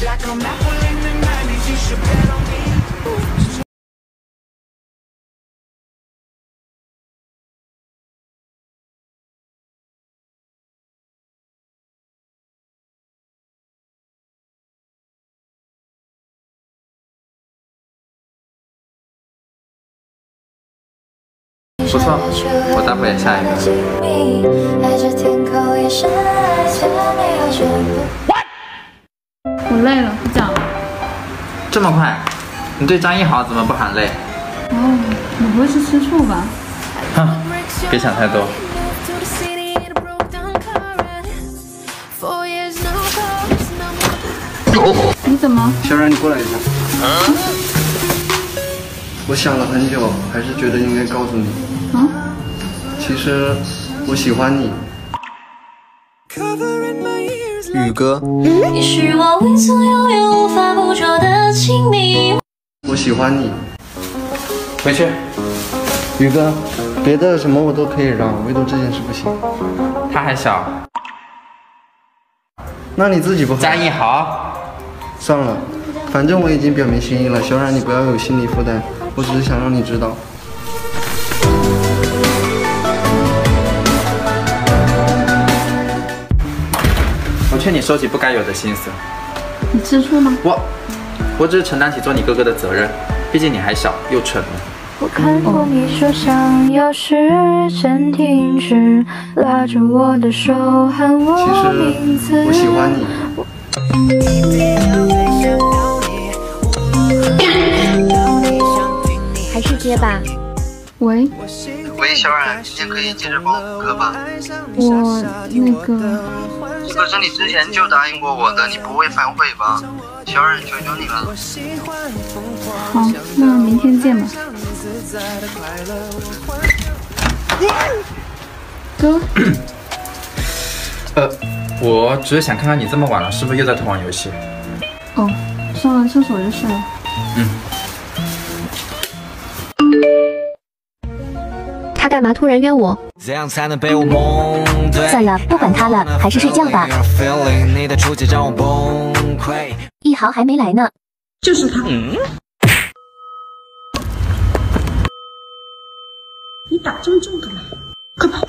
不错，我待会也下一个。我累了，不讲了。这么快？你对张一豪怎么不喊累？哦，你不会是吃醋吧？哼，别想太多。你怎么？小冉，你过来一下。我想了很久，还是觉得应该告诉你。啊？其实我喜欢你，宇哥。你是我未曾拥有、无法捕捉的亲密。我喜欢你。回去。宇哥，别的什么我都可以让，唯独这件事不行。他还小。那你自己不好。张一豪。算了，反正我已经表明心意了，小冉你不要有心理负担。我只是想让你知道，劝你收起不该有的心思。你吃醋吗？我，我只是承担起做你哥哥的责任，毕竟你还小又蠢。我看过你说想要时间停止，拉着我的手喊我名字。我喜欢你。还是接吧。喂。喂，小冉，今天可以接着帮我补课吧？我那个……这可是你之前就答应过我的，你不会反悔吧？小冉，求求你了。好，那明天见吧。哥。呃，我只是想看看你这么晚了，是不是又在偷玩游戏？哦，上完厕所就睡了。嗯。他干嘛突然约我？算了，不管他了，还是睡觉吧。一豪还没来呢，就是他。嗯你打这么重干嘛？快跑！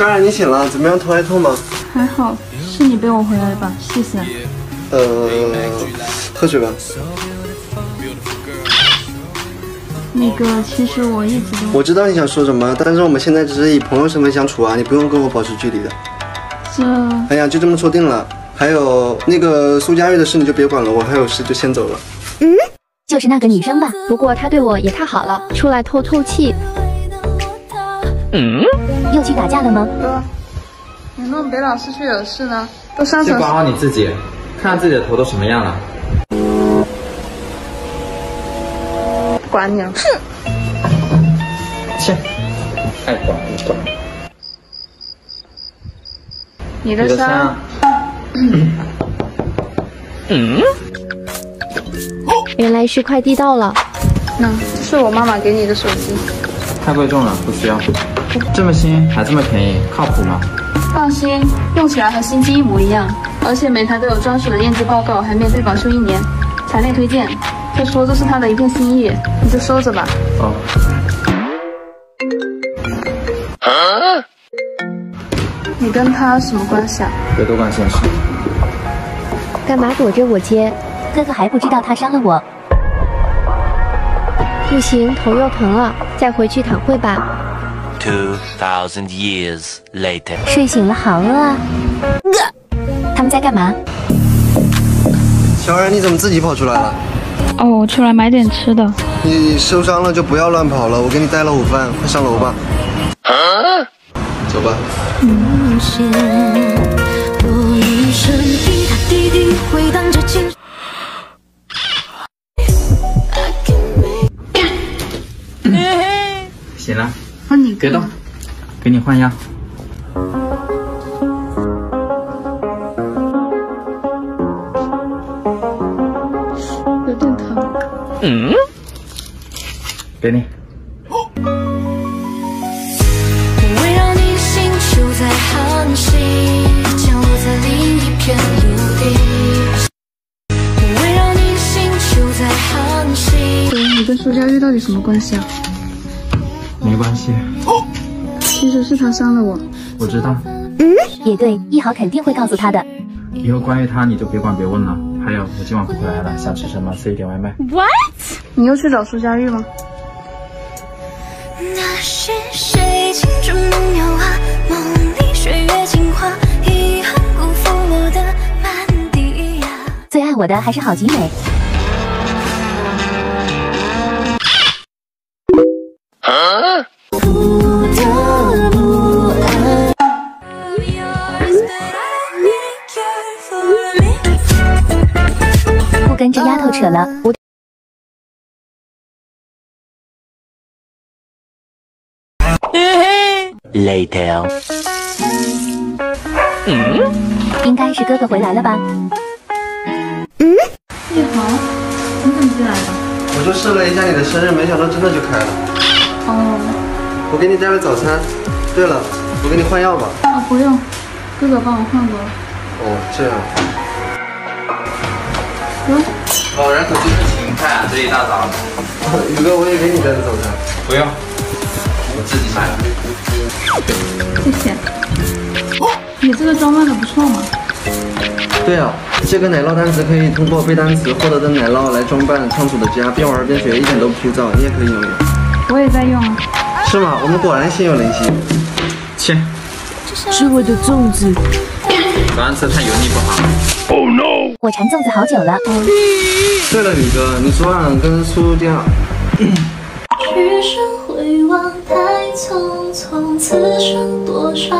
哎，小冉，你醒了？怎么样？头还痛吗？还好，是你背我回来的吧？谢谢。呃，喝水吧。那个，其实我一直都……我知道你想说什么，但是我们现在只是以朋友身份相处啊，你不用跟我保持距离的。这……哎呀，就这么说定了。还有那个苏佳玉的事，你就别管了，我还有事，就先走了。嗯，就是那个女生吧？不过她对我也太好了，出来透透气。嗯，又去打架了吗？哥，你弄别老是去惹事呢，都伤成……就管好你自己，看看自己的头都什么样了。不管你了，哼！切，爱管不管。你的伤。嗯。原来是快递到了。那是我妈妈给你的手机。太贵重了，不需要。这么新还这么便宜，靠谱吗？放心，用起来和新机一模一样，而且每台都有专属的验机报告，还免费保修一年。强烈推荐。再说这是他的一片心意，你就收着吧。哦。你跟他什么关系啊？别多管闲事。干嘛躲着我接？哥哥还不知道他伤了我。不行，头又疼了，再回去躺会吧。Two thousand years later，睡醒了，好饿啊！他们在干嘛？小冉，你怎么自己跑出来了？哦，我出来买点吃的。你受伤了就不要乱跑了，我给你带了午饭，快上楼吧。走吧。行了，别动，给你换药。有点疼。嗯，给你。围绕你星球在航行，降落在另一片陆地。围绕你星球在航行。你跟苏佳玉到底什么关系啊？没关系。其实是他伤了我。我知道。嗯，也对，一豪肯定会告诉他的。以后关于他你就别管别问了。还有，我今晚不回来了，想吃什么自己点外卖。What？你又去找苏佳玉吗？那是谁青春梦摇啊，梦里岁月镜花，遗憾辜负我的满地呀。最爱我的还是郝吉美。扯了，我。Later。嗯，应该是哥哥回来了吧？嗯，叶豪，你怎么进来的？我就试了一下你的生日，没想到真的就开了。哦。我给你带了早餐。对了，我给你换药吧。啊，不用，哥哥帮我换过了。哦，这样。哥。果然可真是勤快啊，这一大早的。宇哥，我也给你带的早餐。不用，我自己买的。谢谢。你这个装扮的不错嘛。对啊，这个奶酪单词可以通过背单词获得的奶酪来装扮仓鼠的家，边玩边学，一点都不枯燥。你也可以用用。我也在用啊。是吗？我们果然心有灵犀。切。是我的粽子。早上吃太油腻不好。Oh no！我馋粽子好久了。对了，宇哥，你昨晚跟苏家。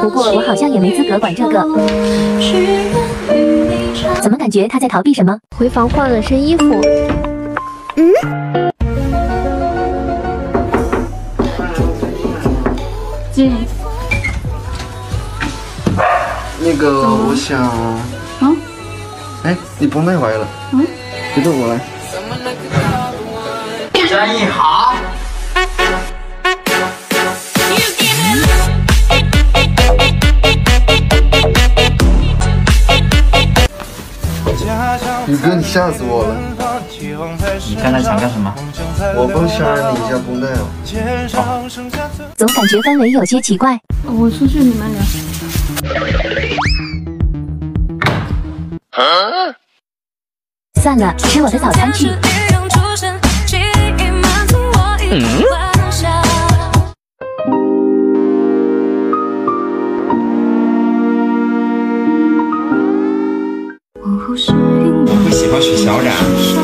不过我好像也没资格管这个。怎么感觉他在逃避什么？回房换了身衣服。嗯。进。那个，我想。嗯。哎，你绷带歪了。嗯。别动，我来。张一豪。宇哥，你吓死我了！你刚才想干什么？我帮小冉拧一下绷带哦。总感觉氛围有些奇怪。我出去，你们聊。算了，吃我的早餐去。嗯。会喜欢许小冉，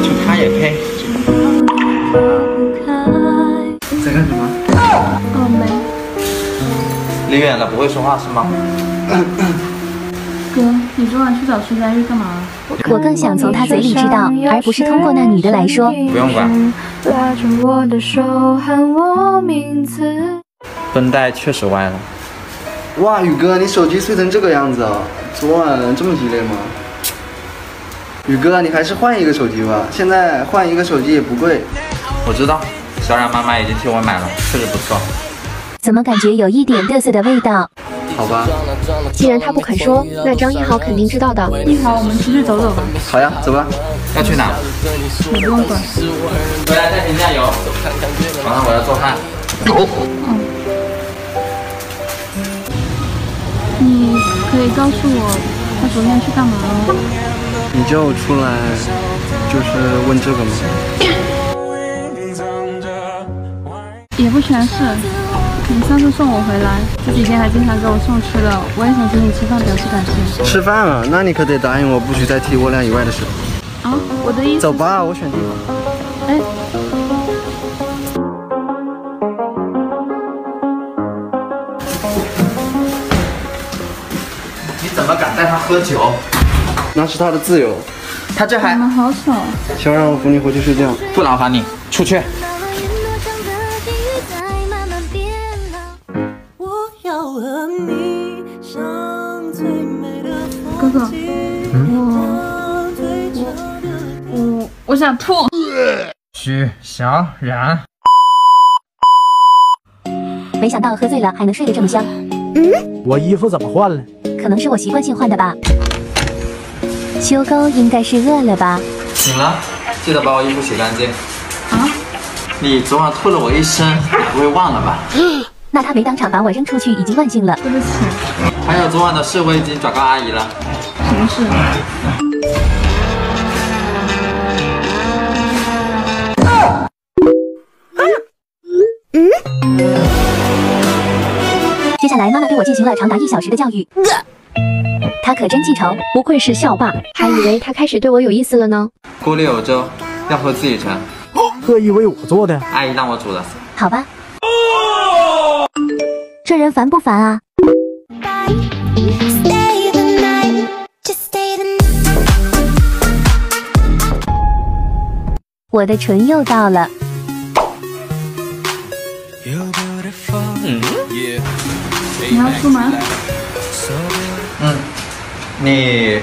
就他也配？在干什么？哦，没。离远了不会说话是吗？<laughs> 哥，你昨晚去找苏佳玉干嘛？我更想从他嘴里知道，而不是通过那女的来说。不用管。绷带确实歪了。哇，宇哥，你手机碎成这个样子啊！昨晚这么激烈吗？宇哥，你还是换一个手机吧，现在换一个手机也不贵。我知道，小冉妈妈已经替我买了，确实不错。怎么感觉有一点嘚瑟的味道？好吧，既然他不肯说，那张一豪肯定知道的。一豪，我们出去走走吧。好呀，走吧。要去哪？你不用管。回来带瓶酱油，晚上我要做饭。嗯。你可以告诉我，他昨天去干嘛了？你叫我出来，就是问这个吗？也不全是，你上次送我回来，这几天还经常给我送吃的，我也想请你吃饭表示感谢。吃饭啊？那你可得答应我，不许再提我俩以外的事。啊，我的意思。走吧，我选地方。哎。你怎么敢带他喝酒？那是他的自由。他这还……你们好吵。想让我扶你回去睡觉？不劳烦你，出去。我我想吐。许小冉，没想到喝醉了还能睡得这么香。嗯，我衣服怎么换了？可能是我习惯性换的吧。秋沟应该是饿了吧？醒了，记得把我衣服洗干净。啊？你昨晚吐了我一身，你不会忘了吧？<gasps> 那他没当场把我扔出去，已经万幸了。对不起。还有昨晚的事，我已经转告阿姨了。什么事？对我进行了长达一小时的教育。他可真记仇，不愧是校霸，还以为他开始对我有意思了呢。锅里有粥，要喝自己盛。特意为我做的，阿姨让我煮的。好吧。这人烦不烦啊？我的唇又到了。嗯，你要出门？嗯，你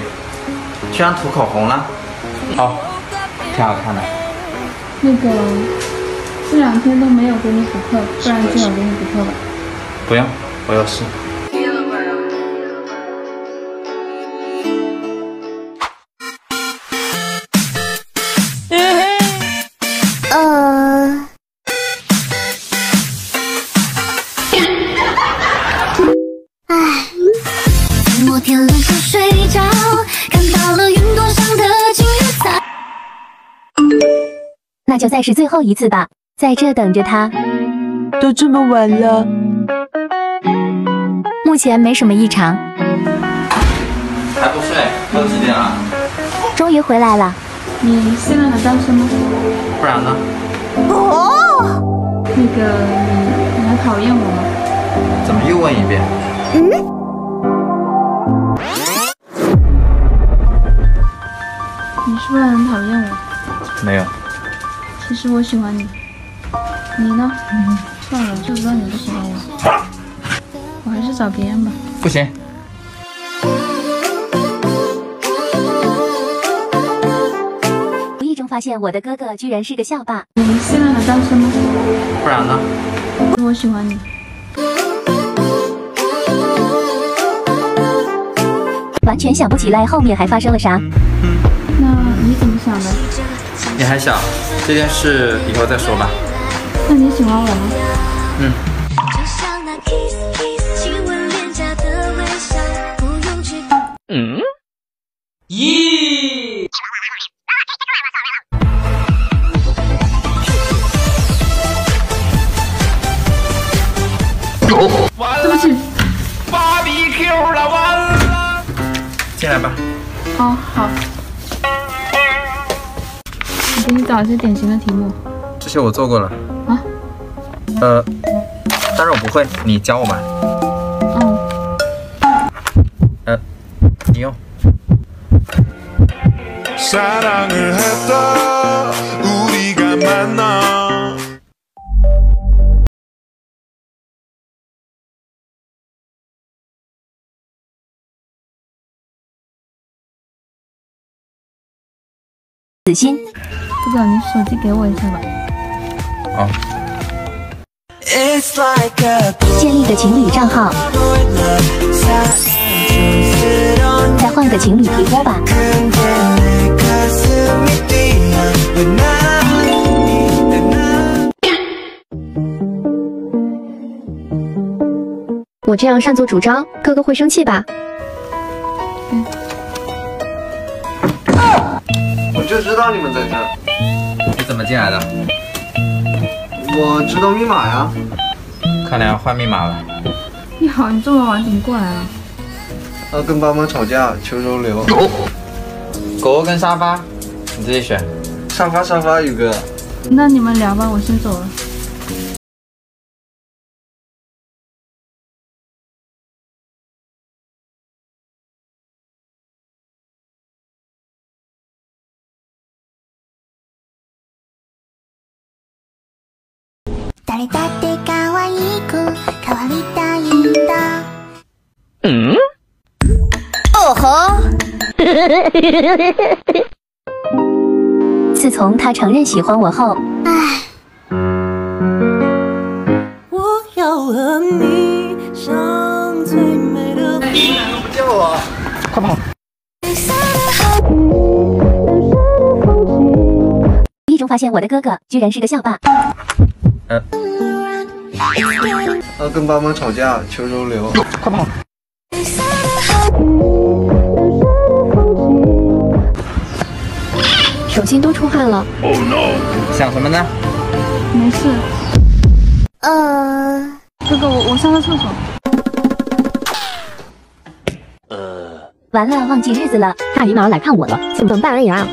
居然涂口红了？哦，挺好看的。那个这两天都没有给你补课，不然今晚给你补课吧。不用，我有事。那就再是最后一次吧，在这等着他。都这么晚了，目前没什么异常。还不睡？都几点了？终于回来了。你现在还单身吗？不然呢？哦。那个，你你还讨厌我吗？怎么又问一遍？嗯。你是不是很讨厌我？没有。其实我喜欢你。你呢？嗯算了，就知道你不喜欢我。我还是找别人吧。不行。无意中发现我的哥哥居然是个校霸。你现在还单身吗？不然呢？我喜欢你。完全想不起来后面还发生了啥。嗯那你怎么想的？你还小，这件事以后再说吧。那你喜欢我吗？嗯。嗯？咦？对不起。芭比 Q 了，完了！进来吧。哦，好。我给你找一些典型的题目。这些我做过了。啊？呃，但是我不会，你教我吧。嗯。呃，你用。 사랑을 했다 우리가 만나 그心，哥哥，你手机给我一下吧。啊。建立个情侣账号，再换个情侣皮肤吧。我这样擅作主张，哥哥会生气吧？就知道你们在这儿。你怎么进来的？我知道密码呀。看看来要换密码了。你好，你这么晚怎么过来了？要跟爸妈吵架，求收留。狗狗跟沙发，你自己选。沙发沙发，宇哥。那你们聊吧，我先走了。嗯？哦吼！<laughs> 自从他承认喜欢我后，唉。我要和你像最美的。不叫我，快跑！无意中发现我的哥哥居然是个校霸。呃。要跟爸妈吵架，求收留。快跑！手心都出汗了。Oh no！想什么呢？没事。呃，哥哥，我我上个厕所。呃，完了，忘记日子了，大姨妈来看我了，怎么办呀？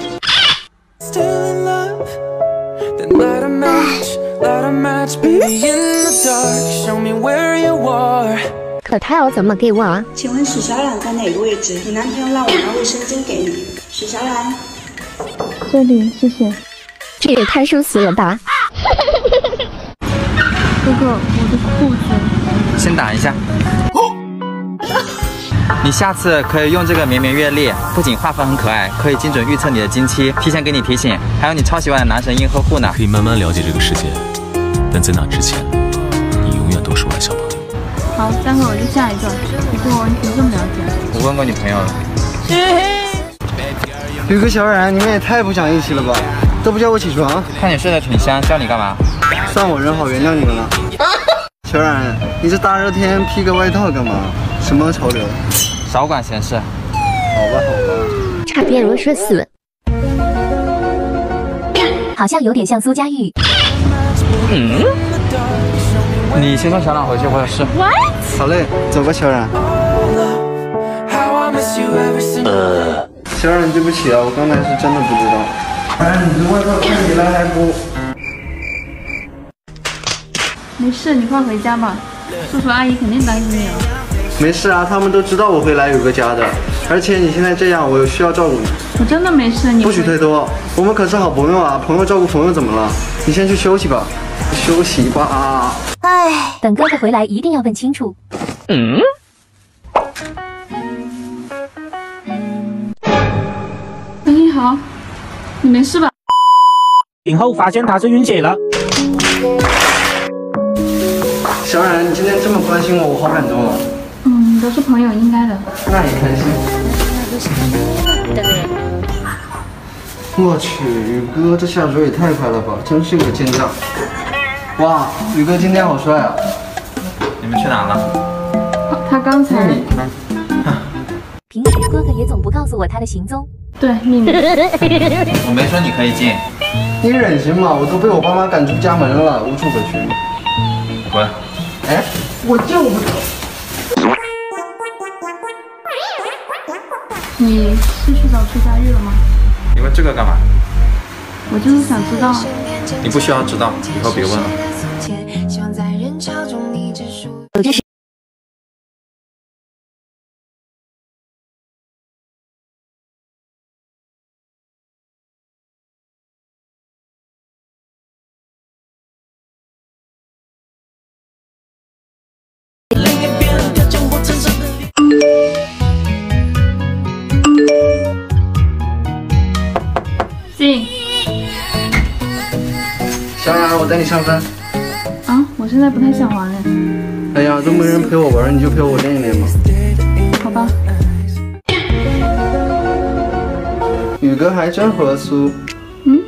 可他要怎么给我啊？请问许小冉在哪个位置？你男朋友让我拿卫生巾给你。许小冉。这里，谢谢。这也太羞死了吧！哥哥，我的裤子。先挡一下。<laughs> 你下次可以用这个绵绵月历，不仅画风很可爱，可以精准预测你的经期，提前给你提醒，还有你超喜欢的男神鹰呵护呢。可以慢慢了解这个世界，但在那之前，你永远都是我的小朋友。好，待会我就下一个。不过你怎么这么了解？我问过女朋友了。<laughs> 宇哥、小冉，你们也太不讲义气了吧！都不叫我起床，看你睡得挺香，叫你干嘛？算我人好，原谅你们了。<laughs> 小冉，你这大热天披个外套干嘛？什么潮流？少管闲事。好吧，好吧。差点如说死。好像有点像苏佳玉。嗯？你先送小冉回去，我有事。好嘞，走吧，小冉。呃。小冉，对不起啊，我刚才是真的不知道。哎，你这外套看起来还不……没事，你快回家吧，叔叔阿姨肯定担心你了。没事啊，他们都知道我会来有个家的，而且你现在这样，我需要照顾你。我真的没事，你不许推脱，我们可是好朋友啊，朋友照顾朋友怎么了？你先去休息吧，休息吧。哎，等哥哥回来一定要问清楚。嗯。你好，你没事吧？影后发现他是晕血了。小冉，你今天这么关心我，我好感动啊。是朋友，应该的。那也开心。我去，宇哥这下手也太快了吧，真是个奸诈。哇，宇哥今天好帅啊！你们去哪了？他刚才。平时哥哥也总不告诉我他的行踪。对，秘密。<laughs> 我没说你可以进，你忍心吗？我都被我爸妈赶出家门了，无处可去。滚！哎，我就不你是去找崔佳玉了吗？你问这个干嘛？我就是想知道。你不需要知道，以后别问了。带你上分。啊，我现在不太想玩哎。哎呀，都没人陪我玩，你就陪我练一练嘛。好吧。宇哥还真和苏。嗯。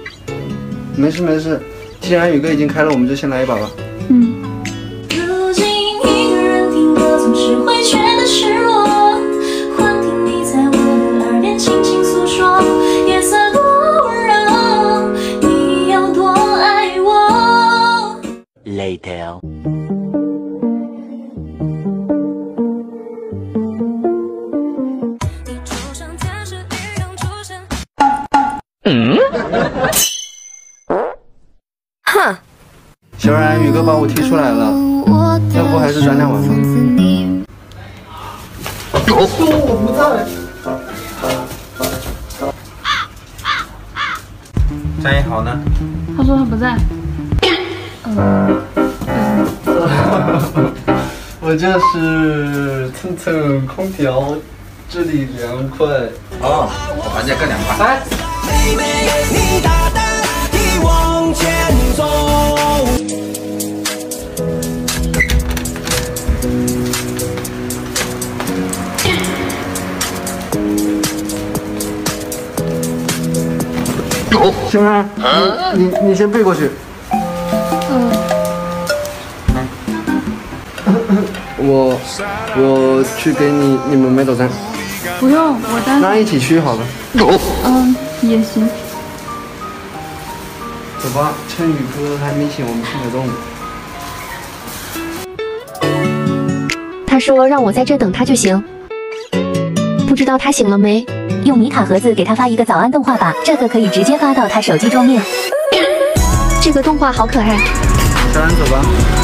没事没事，既然宇哥已经开了，我们就先来一把吧。嗯。later. Hmm? 哼，小冉，宇哥把我踢出来了，要不还是咱俩玩吧。哟、我不在。张一豪呢？他说他不在。<laughs> 我就是蹭蹭空调，这里凉快。哦，我房间更凉快。来。你大胆地往前走。小冉，你你你先背过去。我我去给你你们买早餐。不用，我单。那一起去好了。嗯，也行。走吧，趁宇哥还没醒，我们吃点动他说让我在这等他就行。不知道他醒了没？用米卡盒子给他发一个早安动画吧，这个可以直接发到他手机桌面。<coughs> 这个动画好可爱。小安，走吧。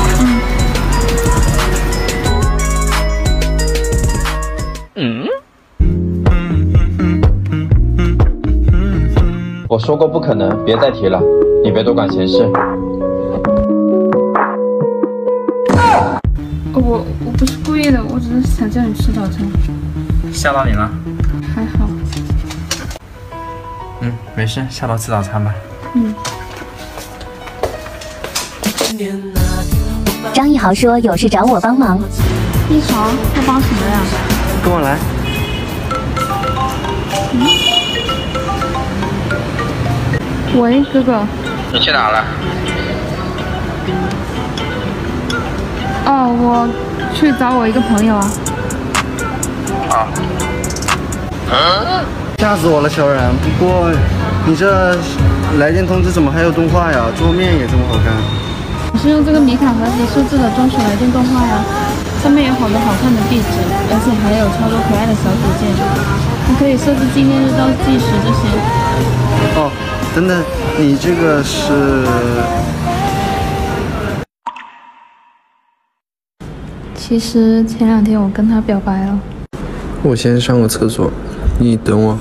我说过不可能，别再提了，你别多管闲事。我我不是故意的，我只是想叫你吃早餐。吓到你了？还好。嗯，没事，下楼吃早餐吧。嗯。张一豪说有事找我帮忙。一豪，要帮什么呀？跟我来。喂，哥哥。你去哪了？哦，我去找我一个朋友啊。啊。吓死我了，小冉。不过，你这来电通知怎么还有动画呀？桌面也这么好看。我是用这个米卡盒子设置的专属来电动画呀，上面有好多好看的壁纸，而且还有超多可爱的小组件。你可以设置纪念日、倒计时这些。哦，等等，你这个是？其实前两天我跟他表白了。我先上个厕所，你等我。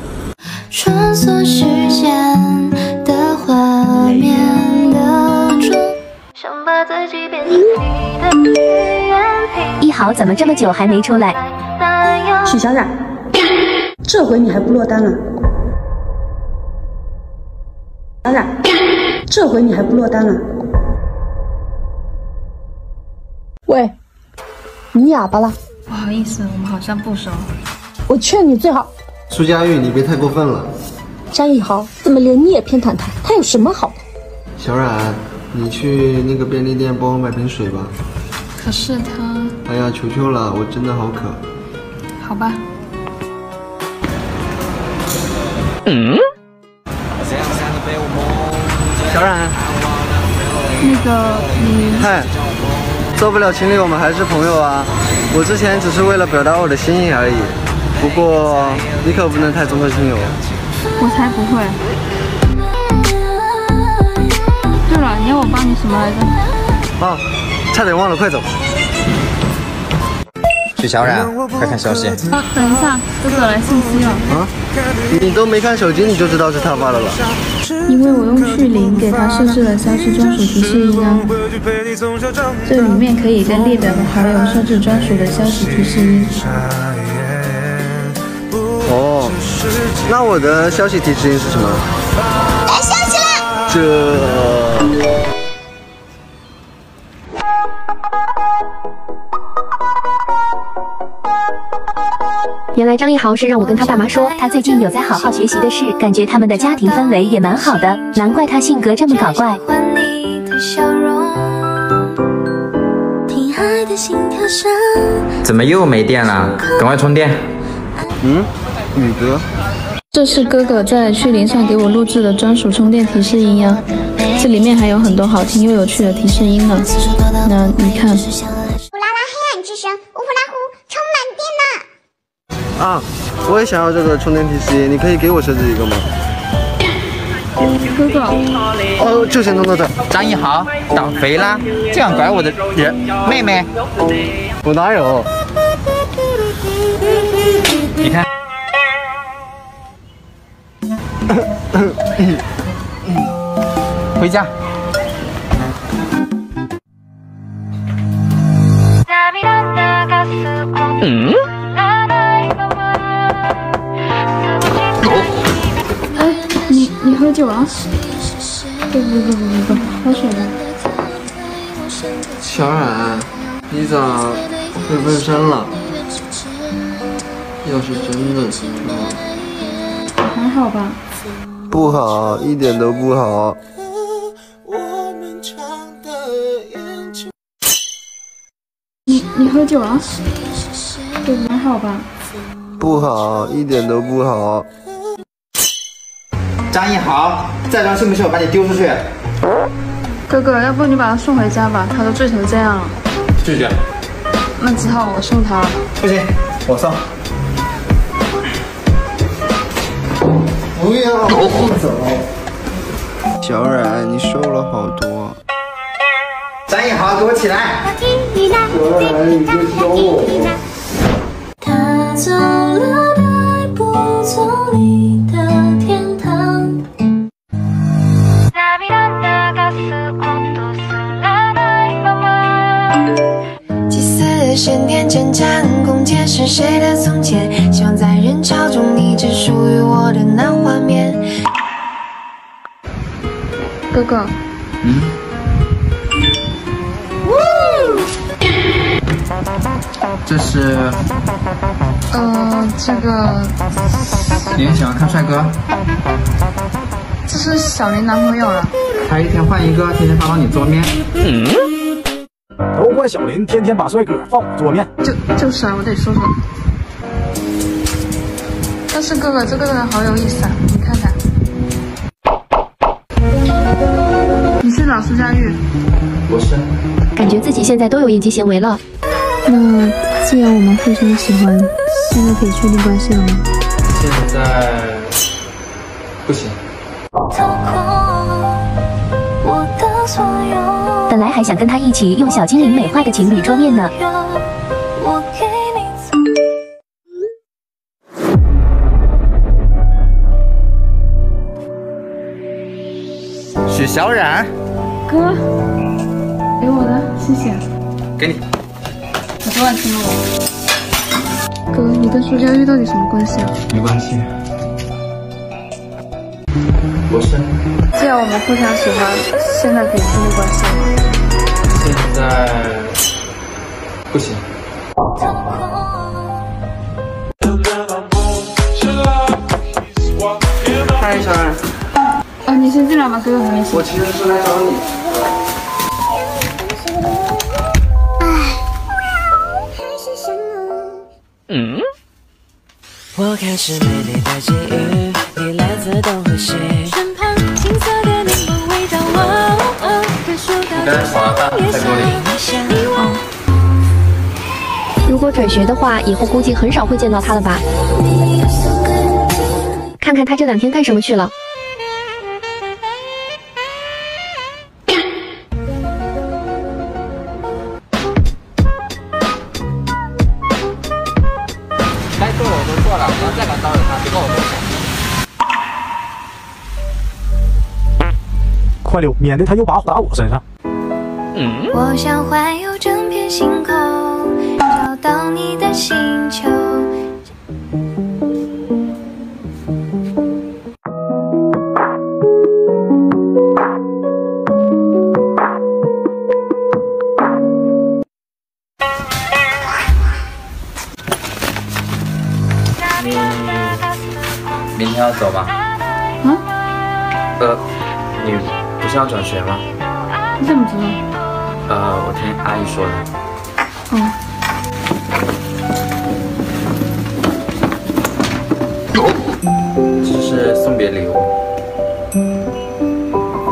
一豪怎么这么久还没出来？许小冉，这回你还不落单了？小冉，这回你还不落单了？喂，你哑巴了？不好意思，我们好像不熟。我劝你最好。苏佳玉，你别太过分了。张一豪怎么连你也偏袒他？他有什么好的？小冉，你去那个便利店帮我买瓶水吧。可是他……哎呀，求求了，我真的好渴。好吧。嗯。小冉。那个你……嗨。做不了情侣，我们还是朋友啊！我之前只是为了表达我的心意而已。不过你可不能太重色轻友。我才不会。对了，你要我帮你什么来着？哦，差点忘了，快走。许小冉，快看消息。啊，等一下，哥哥来信息了。啊？你都没看手机，你就知道是他发的了？因为我用去零给他设置了消息专属提示音啊。这里面可以跟列表的好友设置专属的消息提示音。哦，那我的消息提示音是什么？来消息了。这。原来张一豪是让我跟他爸妈说，他最近有在好好学习的事，感觉他们的家庭氛围也蛮好的，难怪他性格这么搞怪。怎么又没电了？赶快充电。嗯，宇哥，这是哥哥在去林上给我录制的专属充电提示音呀，这里面还有很多好听又有趣的提示音呢。那你看。乌拉拉黑暗之神，乌呼啦呼，充满电呢。啊，我也想要这个充电提示音，你可以给我设置一个吗？哥哥，哦，就先弄到这。张一豪，长肥啦！这样拐我的人妹妹，我哪有？你看。回家。嗯？喝酒了？不不不不不不，喝水吧。小冉，你咋会纹身了？要是真的就……还好吧？不好，一点都不好。你你喝酒了？对，还好吧？不好，一点都不好。张一豪，再装信不信我把你丢出去？哥哥，要不你把他送回家吧，他都醉成这样了。拒绝。那只好我送他。不行，我送。不要，我不走。小冉，你瘦了好多。张一豪，给我起来！小冉，你别凶我。他走了，祭祀神殿见证，共建是谁的从前？希望在人潮中，你只属于我的那画面。哥哥。嗯。这是，呃，这个。你也喜欢看帅哥？这是小林男朋友了。他一天换一个，天天发到你桌面。嗯。都怪小林，天天把帅哥放我桌面。就就是啊，我得说说。但是哥哥，这个人好有意思啊，你看看。你是老苏佳玉？我是。感觉自己现在都有应激行为了。那既然我们互相喜欢，现在可以确定关系了吗？现在不行。还想跟他一起用小精灵美化的情侣桌面呢。许小冉，哥，给我的，谢谢。给你。你昨晚听了我。哥，你跟苏佳玉到底什么关系啊？没关系。不是。既然我们互相喜欢，现在可以确立关系吗？现在不行。嗨，小冉。啊，你先进来吧，哥哥还没醒。我其实是来找你。嗯。我开始美丽的际遇，你来自东和西。如果转学的话，以后估计很少会见到他了吧？看看他这两天干什么去了。该做的我都做了，不要再敢叨扰他，别跟我动手。快溜，免得他又把火打我身上。我想环游整片星空，找到你的星球。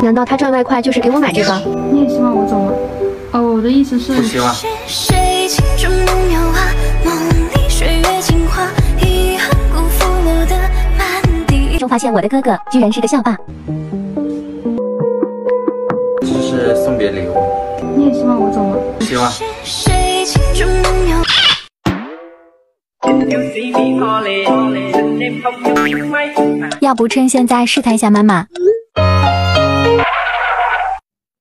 难道他赚外快就是给我买这个？你也希望我走吗？哦，我的意思是。不希望。谁青春梦摇啊，梦里岁月镜花，遗憾辜负了的满地。就发现我的哥哥居然是个校霸。这是送别礼物。你也希望我走吗？希望。要不趁现在试探一下妈妈？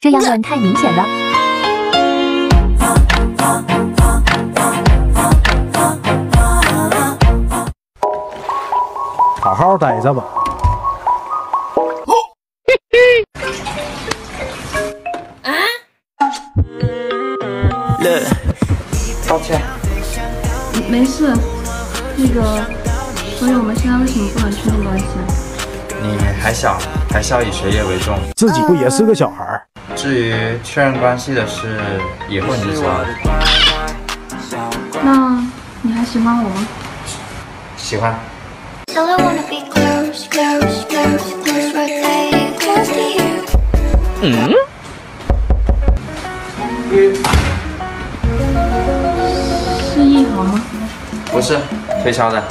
这样问太明显了。好好待着吧。抱歉。没事。那个，所以我们现在为什么不能确认关系？你还小，还是要以学业为重。自己不也是个小孩儿？至于确认关系的事，以后你就知道了。那你还喜欢我吗？喜欢。嗯？是易豪吗？不是，推销的。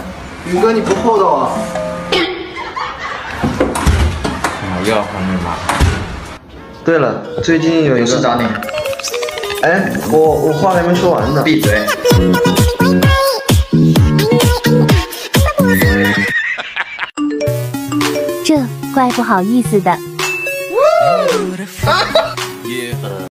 宇哥，你不厚道啊！啊，又要换密码。对了，最近有一个事找你。哎，我我话还没说完呢。闭嘴。这怪不好意思的。<laughs> 啊！